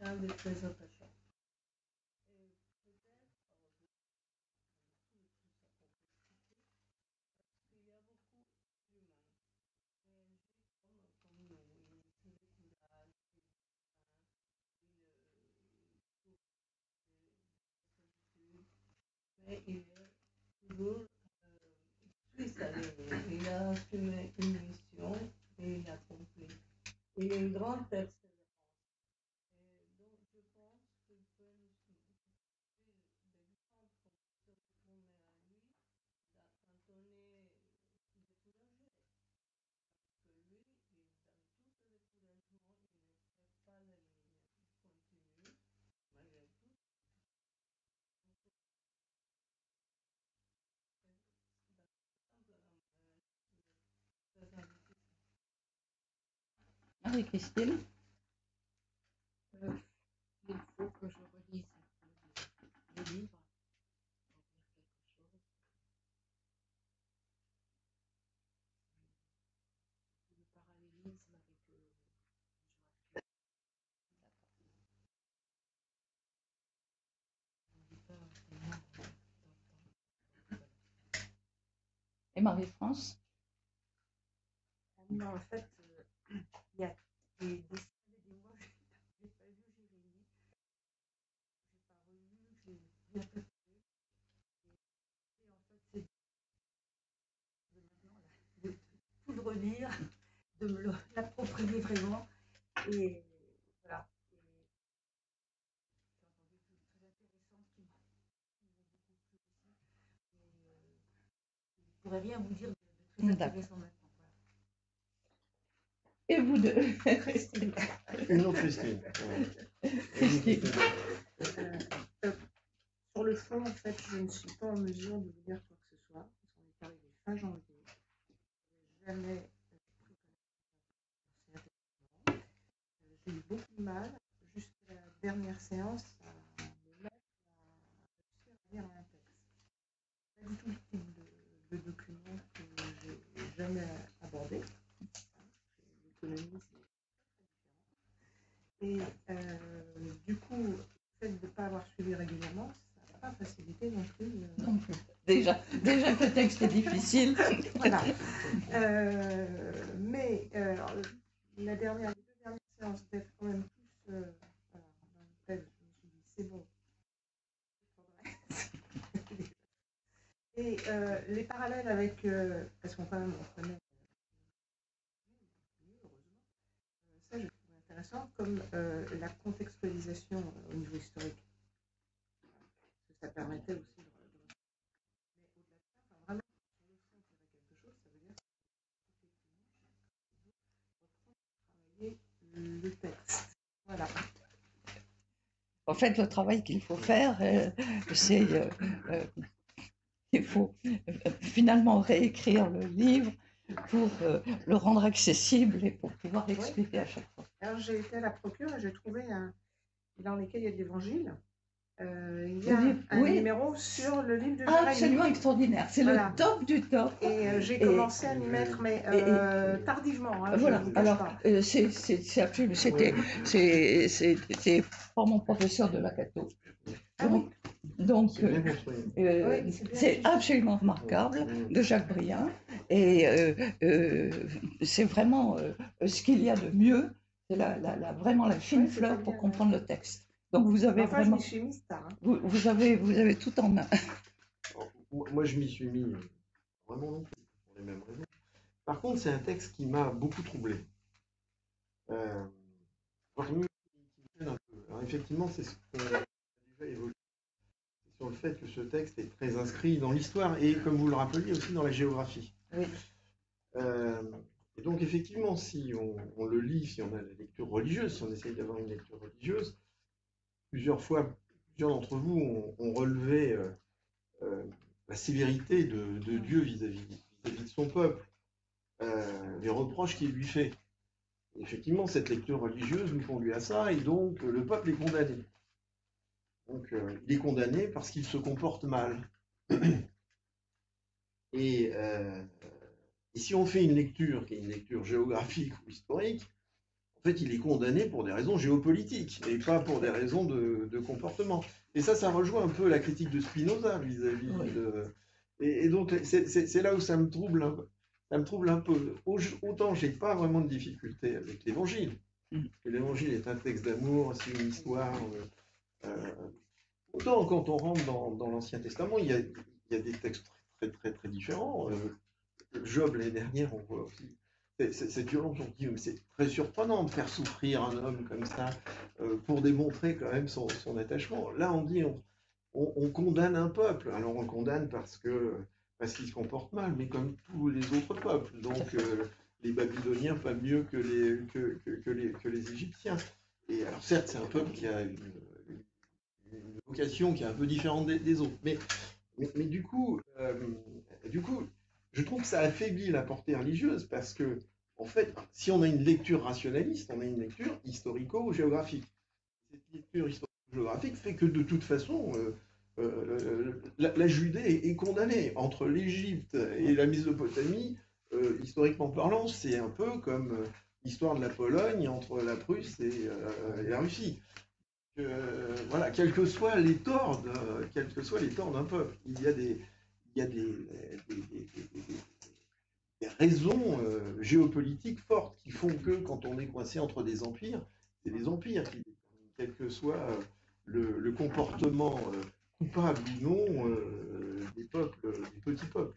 Speaker 9: de solitude, mais il est toujours il sa ligne. Il a assumé une mission et il accompli. Il y a une grande persévérance. Et donc, je pense que peut nous suffire d'exemples comme se retourner à lui, quand on est découragé. Parce que lui, il- dans tout ce découragement, il ne fait pas la ligne. Il continue, malgré tout.
Speaker 1: Marie-Christine.
Speaker 10: Euh, il faut que je relise le, le livre pour dire quelque chose. Le parallélisme avec euh, le.
Speaker 1: Et Marie-France?
Speaker 11: Non, en fait, euh, il y a des, des de de, de tout le relire, de me l'approprier vraiment. Et voilà. Et je ne pourrais rien vous dire de, très intéressant maintenant.
Speaker 1: Et vous deux.
Speaker 11: Christine.
Speaker 12: Une autre Christine.
Speaker 1: Christine.
Speaker 11: Euh, euh, sur le fond, en fait, je ne suis pas en mesure de vous dire quoi que ce soit, parce qu'on est arrivé fin janvier. Je n'ai jamais euh, J'ai eu beaucoup de mal, jusqu'à la dernière séance, à me mettre à réussir à lire un texte. Pas du tout le type de, de document que j'ai jamais abordé. Très. Et euh, du coup, le fait de ne pas avoir suivi régulièrement, ça n'a pas facilité non plus. euh,
Speaker 1: Non plus. Déjà, déjà que le texte est difficile.
Speaker 11: voilà. Euh, mais euh, la dernière, les deux dernières séances d'être quand même plus voilà, dans le texte, je me suis dit, c'est bon. [laughs] Et euh, les parallèles avec, euh, parce qu'on quand même on connaît, euh, heureusement, euh, ça comme euh, la contextualisation euh, au niveau historique. Ça permettait aussi de. le texte. Voilà.
Speaker 1: En fait, le travail qu'il faut faire, euh, c'est il faut finalement réécrire le livre pour euh, le rendre accessible et pour pouvoir l'expliquer à chaque fois.
Speaker 11: Alors j'ai été à la procure et j'ai trouvé un dans y a de l'évangile. Euh, il y a
Speaker 1: livre,
Speaker 11: un
Speaker 1: oui.
Speaker 11: numéro sur le livre de Jérémie.
Speaker 1: absolument extraordinaire. C'est
Speaker 11: Voilà.
Speaker 1: le top du top.
Speaker 11: Et euh, j'ai
Speaker 1: Et-
Speaker 11: commencé à m'y mettre, mais
Speaker 1: et- et-
Speaker 11: euh, tardivement. hein,
Speaker 1: Voilà, alors euh, c'est absolument, c'était, c'est c'est- c'est pour mon professeur de la Cato.
Speaker 11: Ah oui.
Speaker 1: Donc, donc,
Speaker 12: C'est
Speaker 1: euh,
Speaker 11: c'est fait.
Speaker 1: absolument remarquable de Jacques Briand et euh, euh, c'est vraiment euh, ce qu'il y a de mieux, c'est la, la- la- vraiment la fine
Speaker 11: Ouais,
Speaker 1: fleur
Speaker 11: bien,
Speaker 1: pour
Speaker 11: ouais.
Speaker 1: comprendre le texte. Donc vous avez
Speaker 11: Enfin,
Speaker 1: vraiment,
Speaker 11: suis tard. hein.
Speaker 1: vous, vous avez, vous avez tout en main.
Speaker 12: Moi, moi, je m'y suis mis euh, vraiment non plus, pour les mêmes raisons. Par contre, c'est un texte qui m'a beaucoup troublé. Euh. Alors, effectivement, c'est ce qu'on C'est sur le fait que ce texte est très inscrit dans l'histoire et, comme vous le rappeliez, aussi dans la géographie.
Speaker 1: Oui.
Speaker 12: Euh, Et donc, effectivement, si on, on le lit, si on a la lecture religieuse, si on essaye d'avoir une lecture religieuse, plusieurs fois, plusieurs d'entre vous ont, ont relevé euh, euh, la sévérité de, de Dieu vis-à-vis vis-à-vis de son peuple, les reproches qu'il lui fait. Et effectivement, cette lecture religieuse nous conduit à ça, et donc le peuple est condamné. Donc, euh, il est condamné parce qu'il se comporte mal. [clears throat] Et, euh, et si on fait une lecture qui est une lecture géographique ou historique, en fait, il est condamné pour des raisons géopolitiques et pas pour des raisons de, de comportement. Et ça, ça rejoint un peu la critique de Spinoza vis-à-vis de. Et, et donc, c'est là où ça me trouble un peu. Ça me trouble un peu. Au- Autant j'ai pas vraiment de difficulté avec l'Évangile.
Speaker 1: Mm.
Speaker 12: L'Évangile est un texte d'amour, c'est une histoire. euh, euh, autant quand on rentre dans, dans l'Ancien Testament, il y, a, il y a des textes très très très différents. Euh, Job l'année dernière, on voit aussi cette violence. On dit, c'est très surprenant de faire souffrir un homme comme ça euh, pour démontrer quand même son, son attachement. Là, on dit, on, on- on condamne un peuple. Alors on le condamne parce que parce qu'il se comporte mal, mais comme tous les autres peuples. Donc euh, les Babyloniens pas mieux que les que, que- que les que les Égyptiens. Et alors certes, c'est un peuple qui a une, une- vocation qui est un peu différente des, autres, mais mais, du coup euh, du coup, je trouve que ça affaiblit la portée religieuse parce que en fait, si on a une lecture rationaliste, on a une lecture historico-géographique. Cette lecture historico-géographique fait que de toute façon, euh, euh, la, Judée est, condamnée. Entre l'Égypte et la Mésopotamie, historiquement parlant, c'est un peu comme l'histoire de la Pologne entre la Prusse et la Russie. Euh, voilà, quels que soient les torts, de- quels que soient les torts d'un peuple, il y a des, il y a des, raisons euh, géopolitiques fortes qui font que quand on est coincé entre des empires, c'est les empires qui quel que soit euh, le, comportement euh, coupable ou non euh, des peuples, euh, des petits peuples.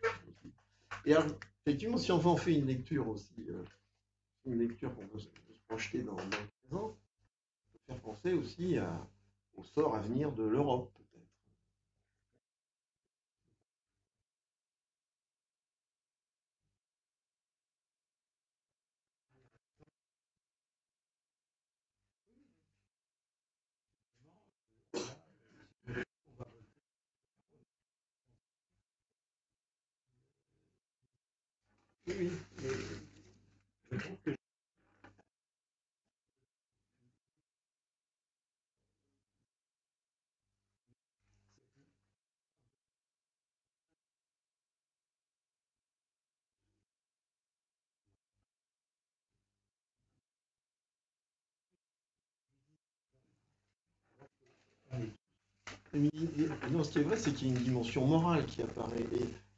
Speaker 12: Et alors, effectivement, si on en fait une lecture aussi, euh, une lecture qu'on veut se projeter dans, le présent, peut penser aussi à- au sort à venir de l'Europe, peut-être. Oui, oui, je trouve que non, ce qui est vrai, c'est qu'il y a une dimension morale qui apparaît.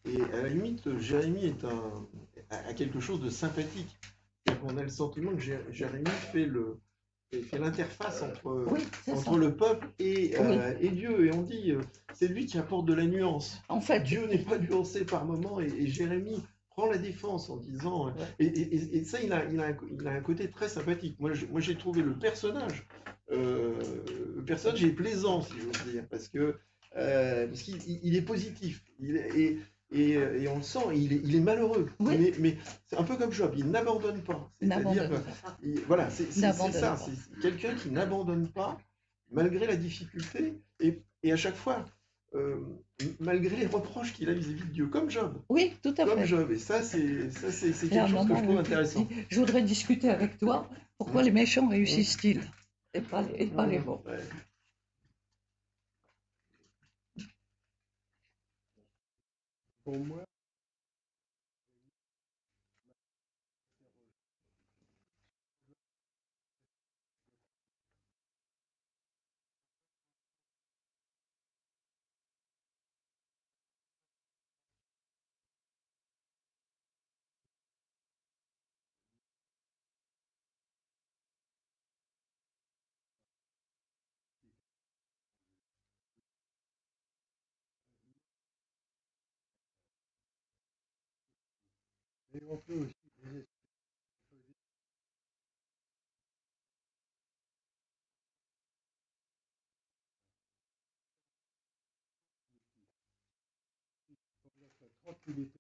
Speaker 12: Et, et à la limite, Jérémie est un, a quelque chose de sympathique. Qu'on a le sentiment que Jé- Jérémie fait le fait l'interface entre,
Speaker 1: Oui, c'est ça.
Speaker 12: entre le peuple et, euh, et Dieu. Et on dit, euh, c'est lui qui apporte de la nuance.
Speaker 1: En fait,
Speaker 12: Dieu n'est pas nuancé par moment et, et Jérémie prend la défense en disant. euh,
Speaker 1: Ouais.
Speaker 12: Et, ça, il a, il, a un, il a un côté très sympathique. Moi, j'ai trouvé le personnage, euh, personnage est plaisant, si j'ose dire, parce que euh, parce qu'il il- est positif. Il est- et, et, euh, et on le sent, il est, il est malheureux.
Speaker 1: Oui.
Speaker 12: Mais, mais c'est un peu comme Job, il n'abandonne pas. C'est-à-dire Voilà, c'est ça. C'est quelqu'un qui n'abandonne pas malgré la difficulté et, et à chaque fois, euh, malgré les reproches qu'il a vis-à-vis de Dieu, comme Job.
Speaker 1: Oui, tout à
Speaker 12: Comme
Speaker 1: fait.
Speaker 12: Job. Et ça, c'est quelque chose que je trouve intéressant.
Speaker 1: Je voudrais discuter avec toi pourquoi les méchants réussissent-ils? Et pas, et pas les bons.
Speaker 12: Ouais.
Speaker 6: Pour moi, et on peut aussi les tranquillité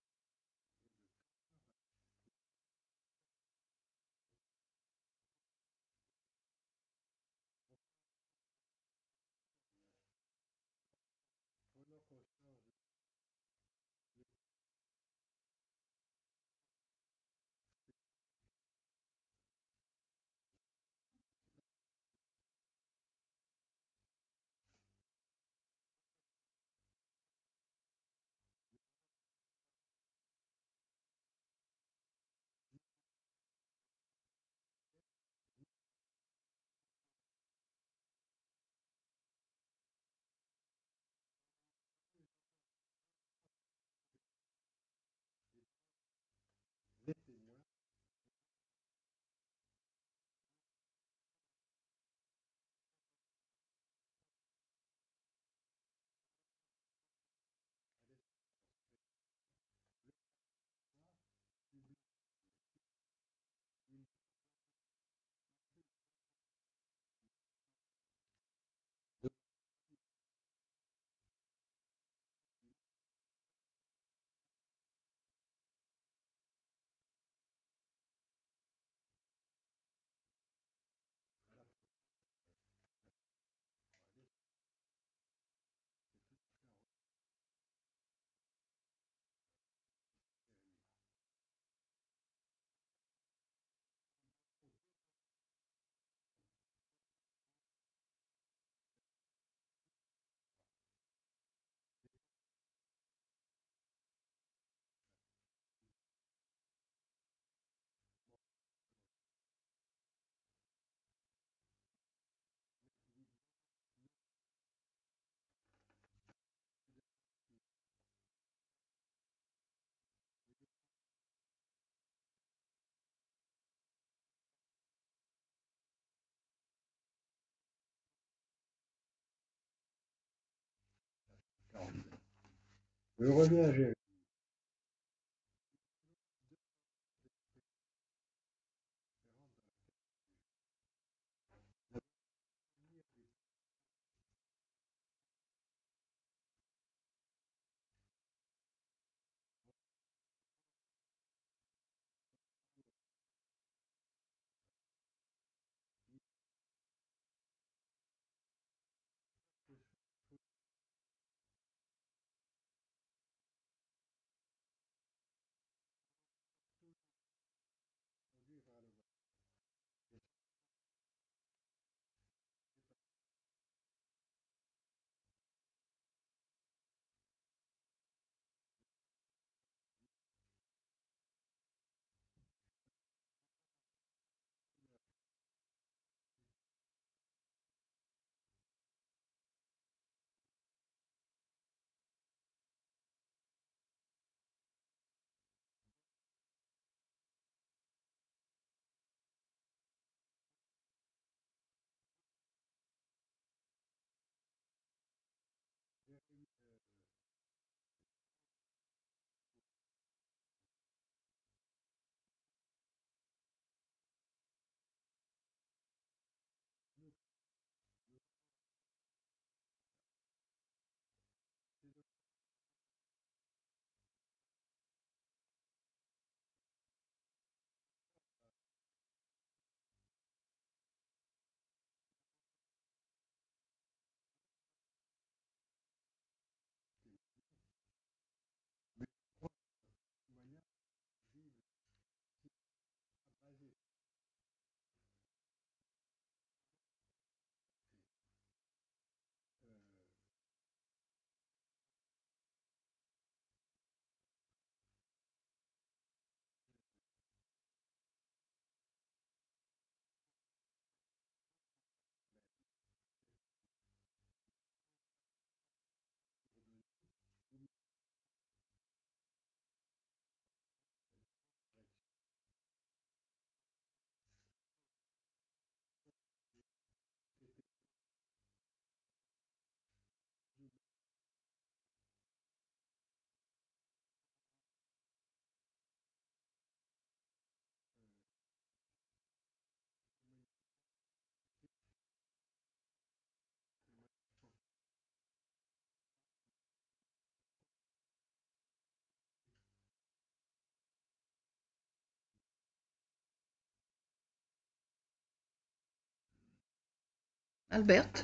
Speaker 13: reviens
Speaker 1: Albert?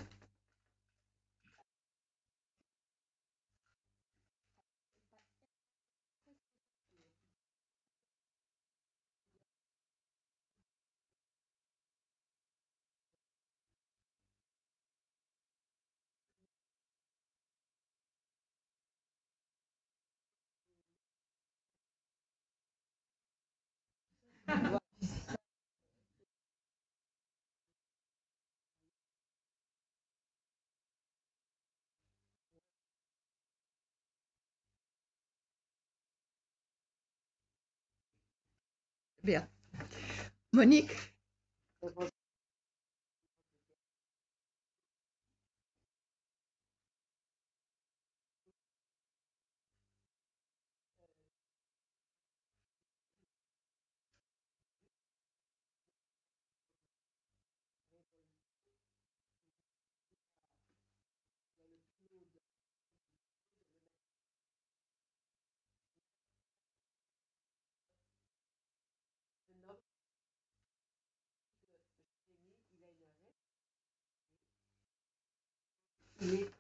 Speaker 1: Bien. Monique?
Speaker 14: Il est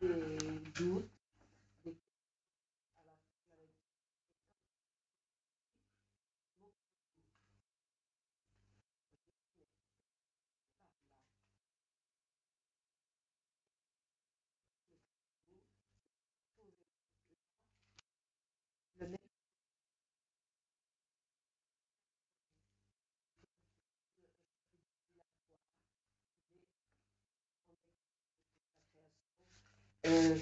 Speaker 14: de Euh,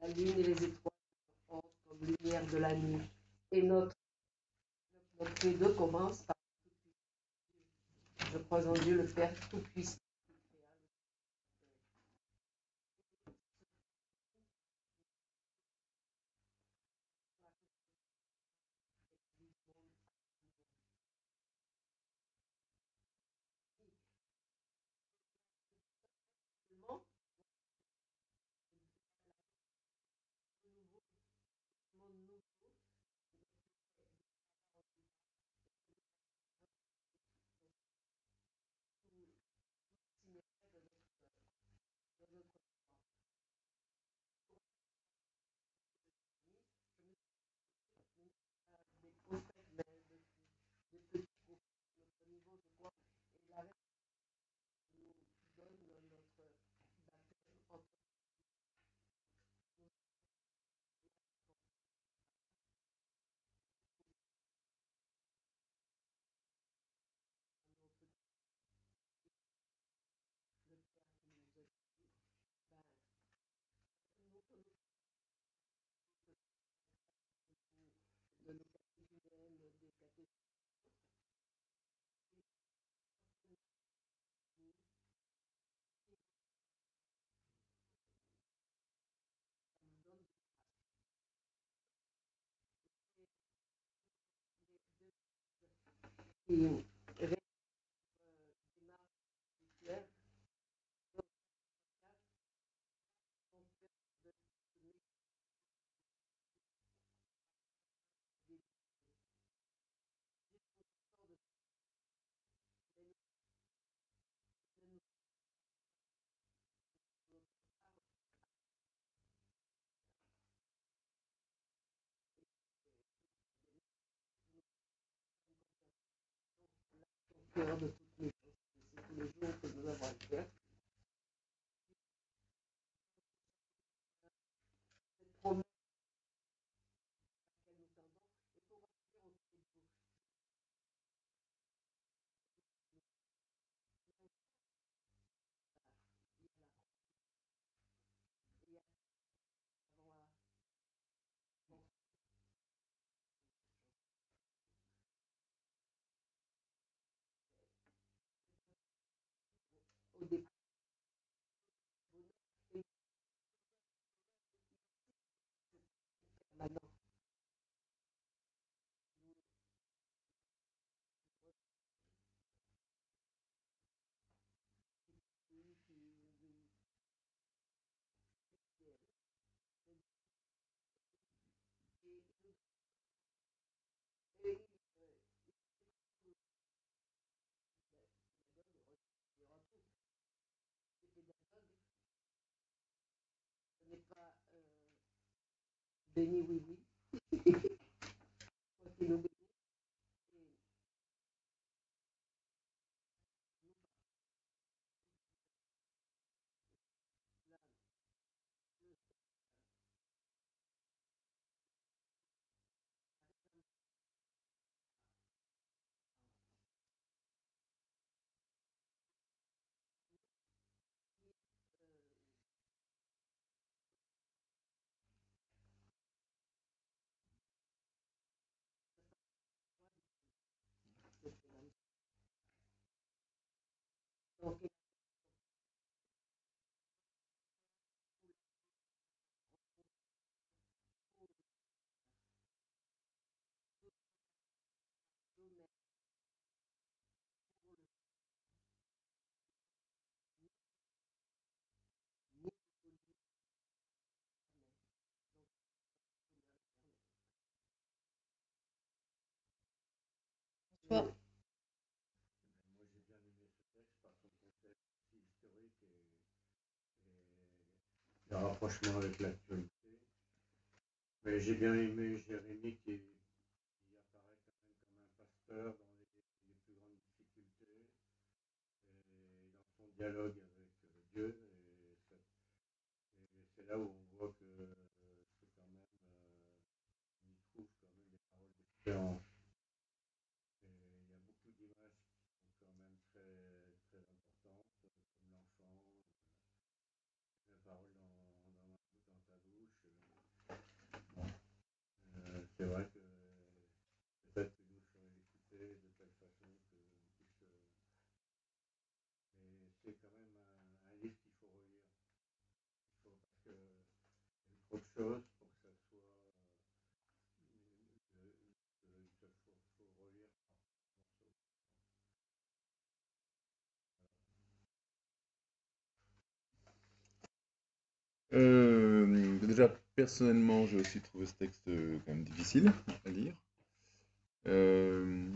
Speaker 14: la lune et les étoiles comme lumière de la nuit. Et notre, notre commence par Je crois en Dieu, le Père Tout-Puissant. Hmm. de toutes les choses. C'est tous les jours que nous avons à faire. béni oui, oui.
Speaker 7: walking Well, des rapprochements avec l'actualité. Mais j'ai bien aimé Jérémie qui, apparaît quand même comme un pasteur dans les, les plus grandes difficultés et dans son dialogue avec euh, Dieu. Et c'est là où on voit que euh, c'est quand même, euh, on y trouve quand même des paroles d'espérance. Et il y a beaucoup d'images qui sont quand même très, très importantes, euh, comme l'enfant, la parole dans, dans, ma- dans ta bouche. euh, euh, c'est vrai que peut-être que nous saurait l'écouter de telle façon que on puisse. euh, mais c'est quand même un, un livre qu'il faut relire. Il faut, parce que il y a trop de choses pour que ça soit. euh, euh, euh, il faut, faut relire par morceaux.
Speaker 6: Euh, déjà, personnellement, j'ai aussi trouvé ce texte euh, quand même difficile à lire. Euh,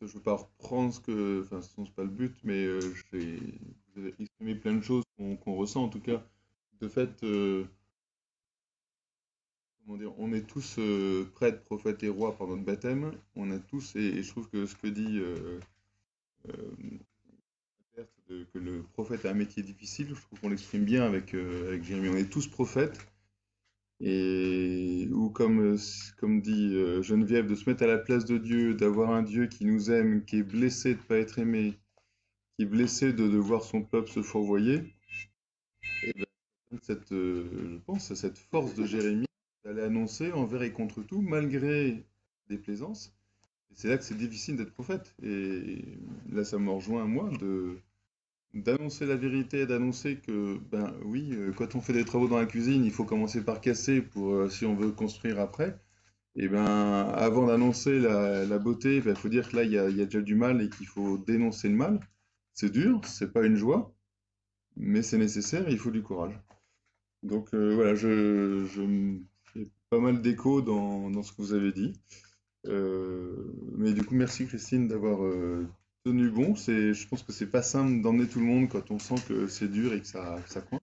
Speaker 6: je ne veux pas reprendre ce que, enfin, ce n'est pas le but, mais j'ai, exprimé plein de choses qu'on ressent, en tout cas. De fait, comment dire, on est tous prêtres, prophètes et rois par notre baptême. On a tous, et je trouve que ce que dit euh, euh, Berthe, de- que le prophète a un métier difficile, je trouve qu'on l'exprime bien avec, euh, Jérémie. On est tous prophètes. Et, ou comme, euh, comme dit euh, Geneviève, de se mettre à la place de Dieu, d'avoir un Dieu qui nous aime, qui est blessé de ne pas être aimé, qui est blessé de, de voir son peuple se fourvoyer. Et ben, cette, je pense à cette force de Jérémie d'aller annoncer envers et contre tout, malgré des plaisances. C'est là que c'est difficile d'être prophète. Et là, ça me rejoint, moi, de, d'annoncer la vérité, d'annoncer que, ben oui, euh, quand on fait des travaux dans la cuisine, il faut commencer par casser pour, euh, si on veut construire après. Et ben, avant d'annoncer la, beauté, ben, il faut dire que là, il y a, déjà du mal et qu'il faut dénoncer le mal. C'est dur, c'est pas une joie, mais c'est nécessaire et il faut du courage. Donc euh, voilà, je, je fais pas mal d'écho dans, dans ce que vous avez dit. Mais du coup, merci Christine d'avoir tenu bon. C'est, je pense que c'est pas simple d'emmener tout le monde quand on sent que c'est dur et que ça, que ça coince.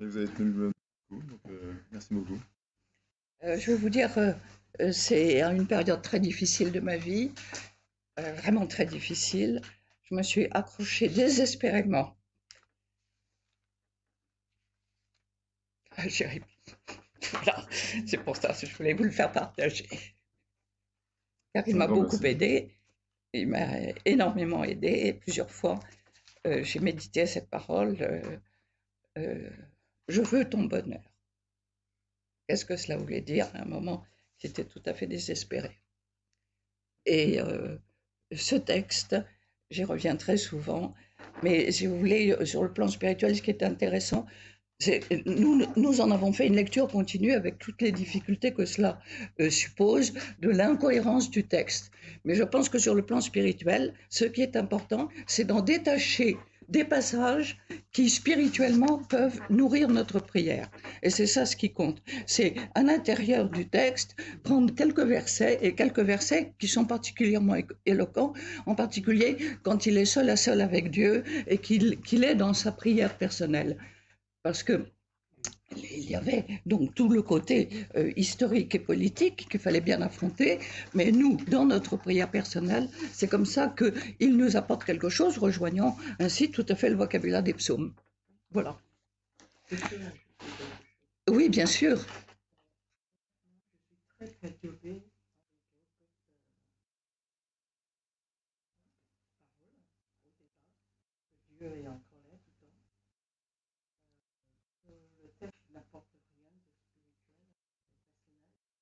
Speaker 6: Et vous avez tenu bon. Donc, euh, merci beaucoup.
Speaker 1: Euh, je vais vous dire, euh, euh, c'est une période très difficile de ma vie, vraiment très difficile. Je me suis accrochée désespérément Jérémie. Voilà, c'est pour ça que je voulais vous le faire partager. Car il m'a beaucoup aidé, il m'a énormément aidé, et plusieurs fois euh, j'ai médité cette parole, euh, euh, je veux ton bonheur. Qu'est-ce que cela voulait dire? À un moment J'étais tout à fait désespérée. Et ce texte, j'y reviens très souvent, mais si vous voulez, sur le plan spirituel, ce qui est intéressant, nous, en avons fait une lecture continue avec toutes les difficultés que cela euh, suppose, de l'incohérence du texte. Mais je pense que sur le plan spirituel, ce qui est important, c'est d'en détacher des passages qui spirituellement peuvent nourrir notre prière. Et c'est ça ce qui compte. C'est à l'intérieur du texte prendre quelques versets et quelques versets qui sont particulièrement éloquents, en particulier quand il est seul à seul avec Dieu et qu'il est dans sa prière personnelle. Parce que il y avait donc tout le côté euh, historique et politique qu'il fallait bien affronter, mais nous, dans notre prière personnelle, c'est comme ça qu'il nous apporte quelque chose, rejoignant ainsi tout à fait le vocabulaire des psaumes. Voilà. Oui, bien sûr.
Speaker 3: Dieu est en colère tout le temps. Euh, que le texte n'apporte rien de spirituel, de personnel.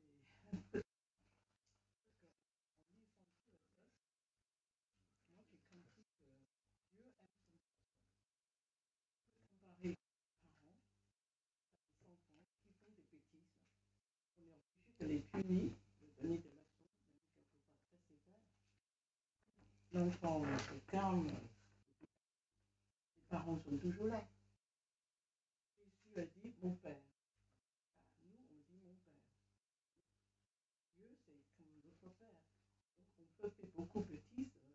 Speaker 3: C'est un peu. Parce que en lisant tout le texte, moi j'ai compris que Dieu aime son peuple. Comparer les parents à des enfants qui font des bêtises. On est obligé de punir, de se calme, les parents sont toujours là. Jésus a dit mon père. Ah, Nous, on dit mon père. Dieu, c'est comme notre père. Donc, on peut faire beaucoup de bêtises, euh,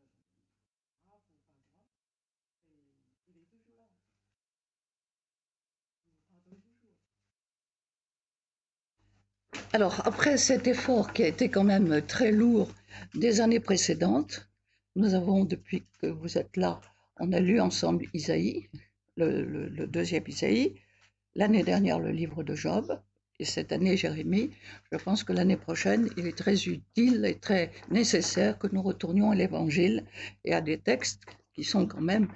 Speaker 3: graves ou pas graves, et il est toujours là.
Speaker 1: Alors, après cet effort qui a été quand même très lourd des années précédentes, nous avons, depuis que vous êtes là, on a lu ensemble Isaïe, le, deuxième Isaïe, l'année dernière le livre de Job, et cette année Jérémie. Je pense que l'année prochaine, il est très utile et très nécessaire que nous retournions à l'Évangile et à des textes qui sont quand même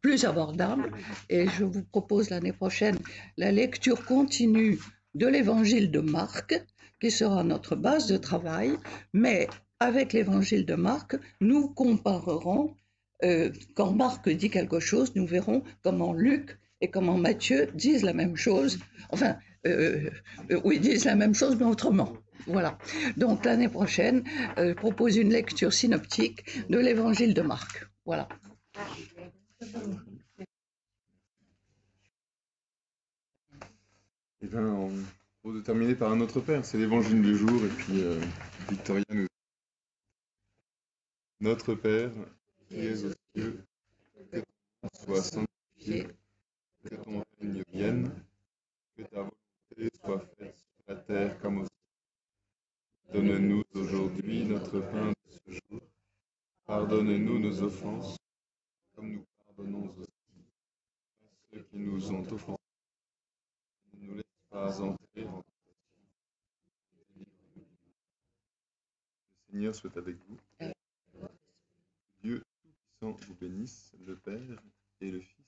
Speaker 1: plus abordables. Et je vous propose l'année prochaine la lecture continue de l'Évangile de Marc, qui sera notre base de travail, mais avec l'Évangile de Marc, nous comparerons, euh, quand Marc dit quelque chose, nous verrons comment Luc et comment Matthieu disent la même chose, enfin, euh, euh, oui, disent la même chose, mais autrement. Voilà. Donc l'année prochaine, euh, je propose une lecture synoptique de l'Évangile de Marc. Voilà.
Speaker 6: Eh propose de terminer par un autre Père, c'est l'évangile du jour, et puis euh, Victoria nous. Notre Père, qui es aux cieux, que ton nom soit sanctifié, que ton règne vienne, que ta volonté soit faite sur la terre comme au ciel. Donne-nous aujourd'hui notre pain de ce jour. Pardonne-nous nos offenses, comme nous pardonnons aussi à ceux qui nous ont offensés. Pas entrer en. Le Seigneur soit avec vous. Dieu Tout-Puissant vous bénisse, le Père et le Fils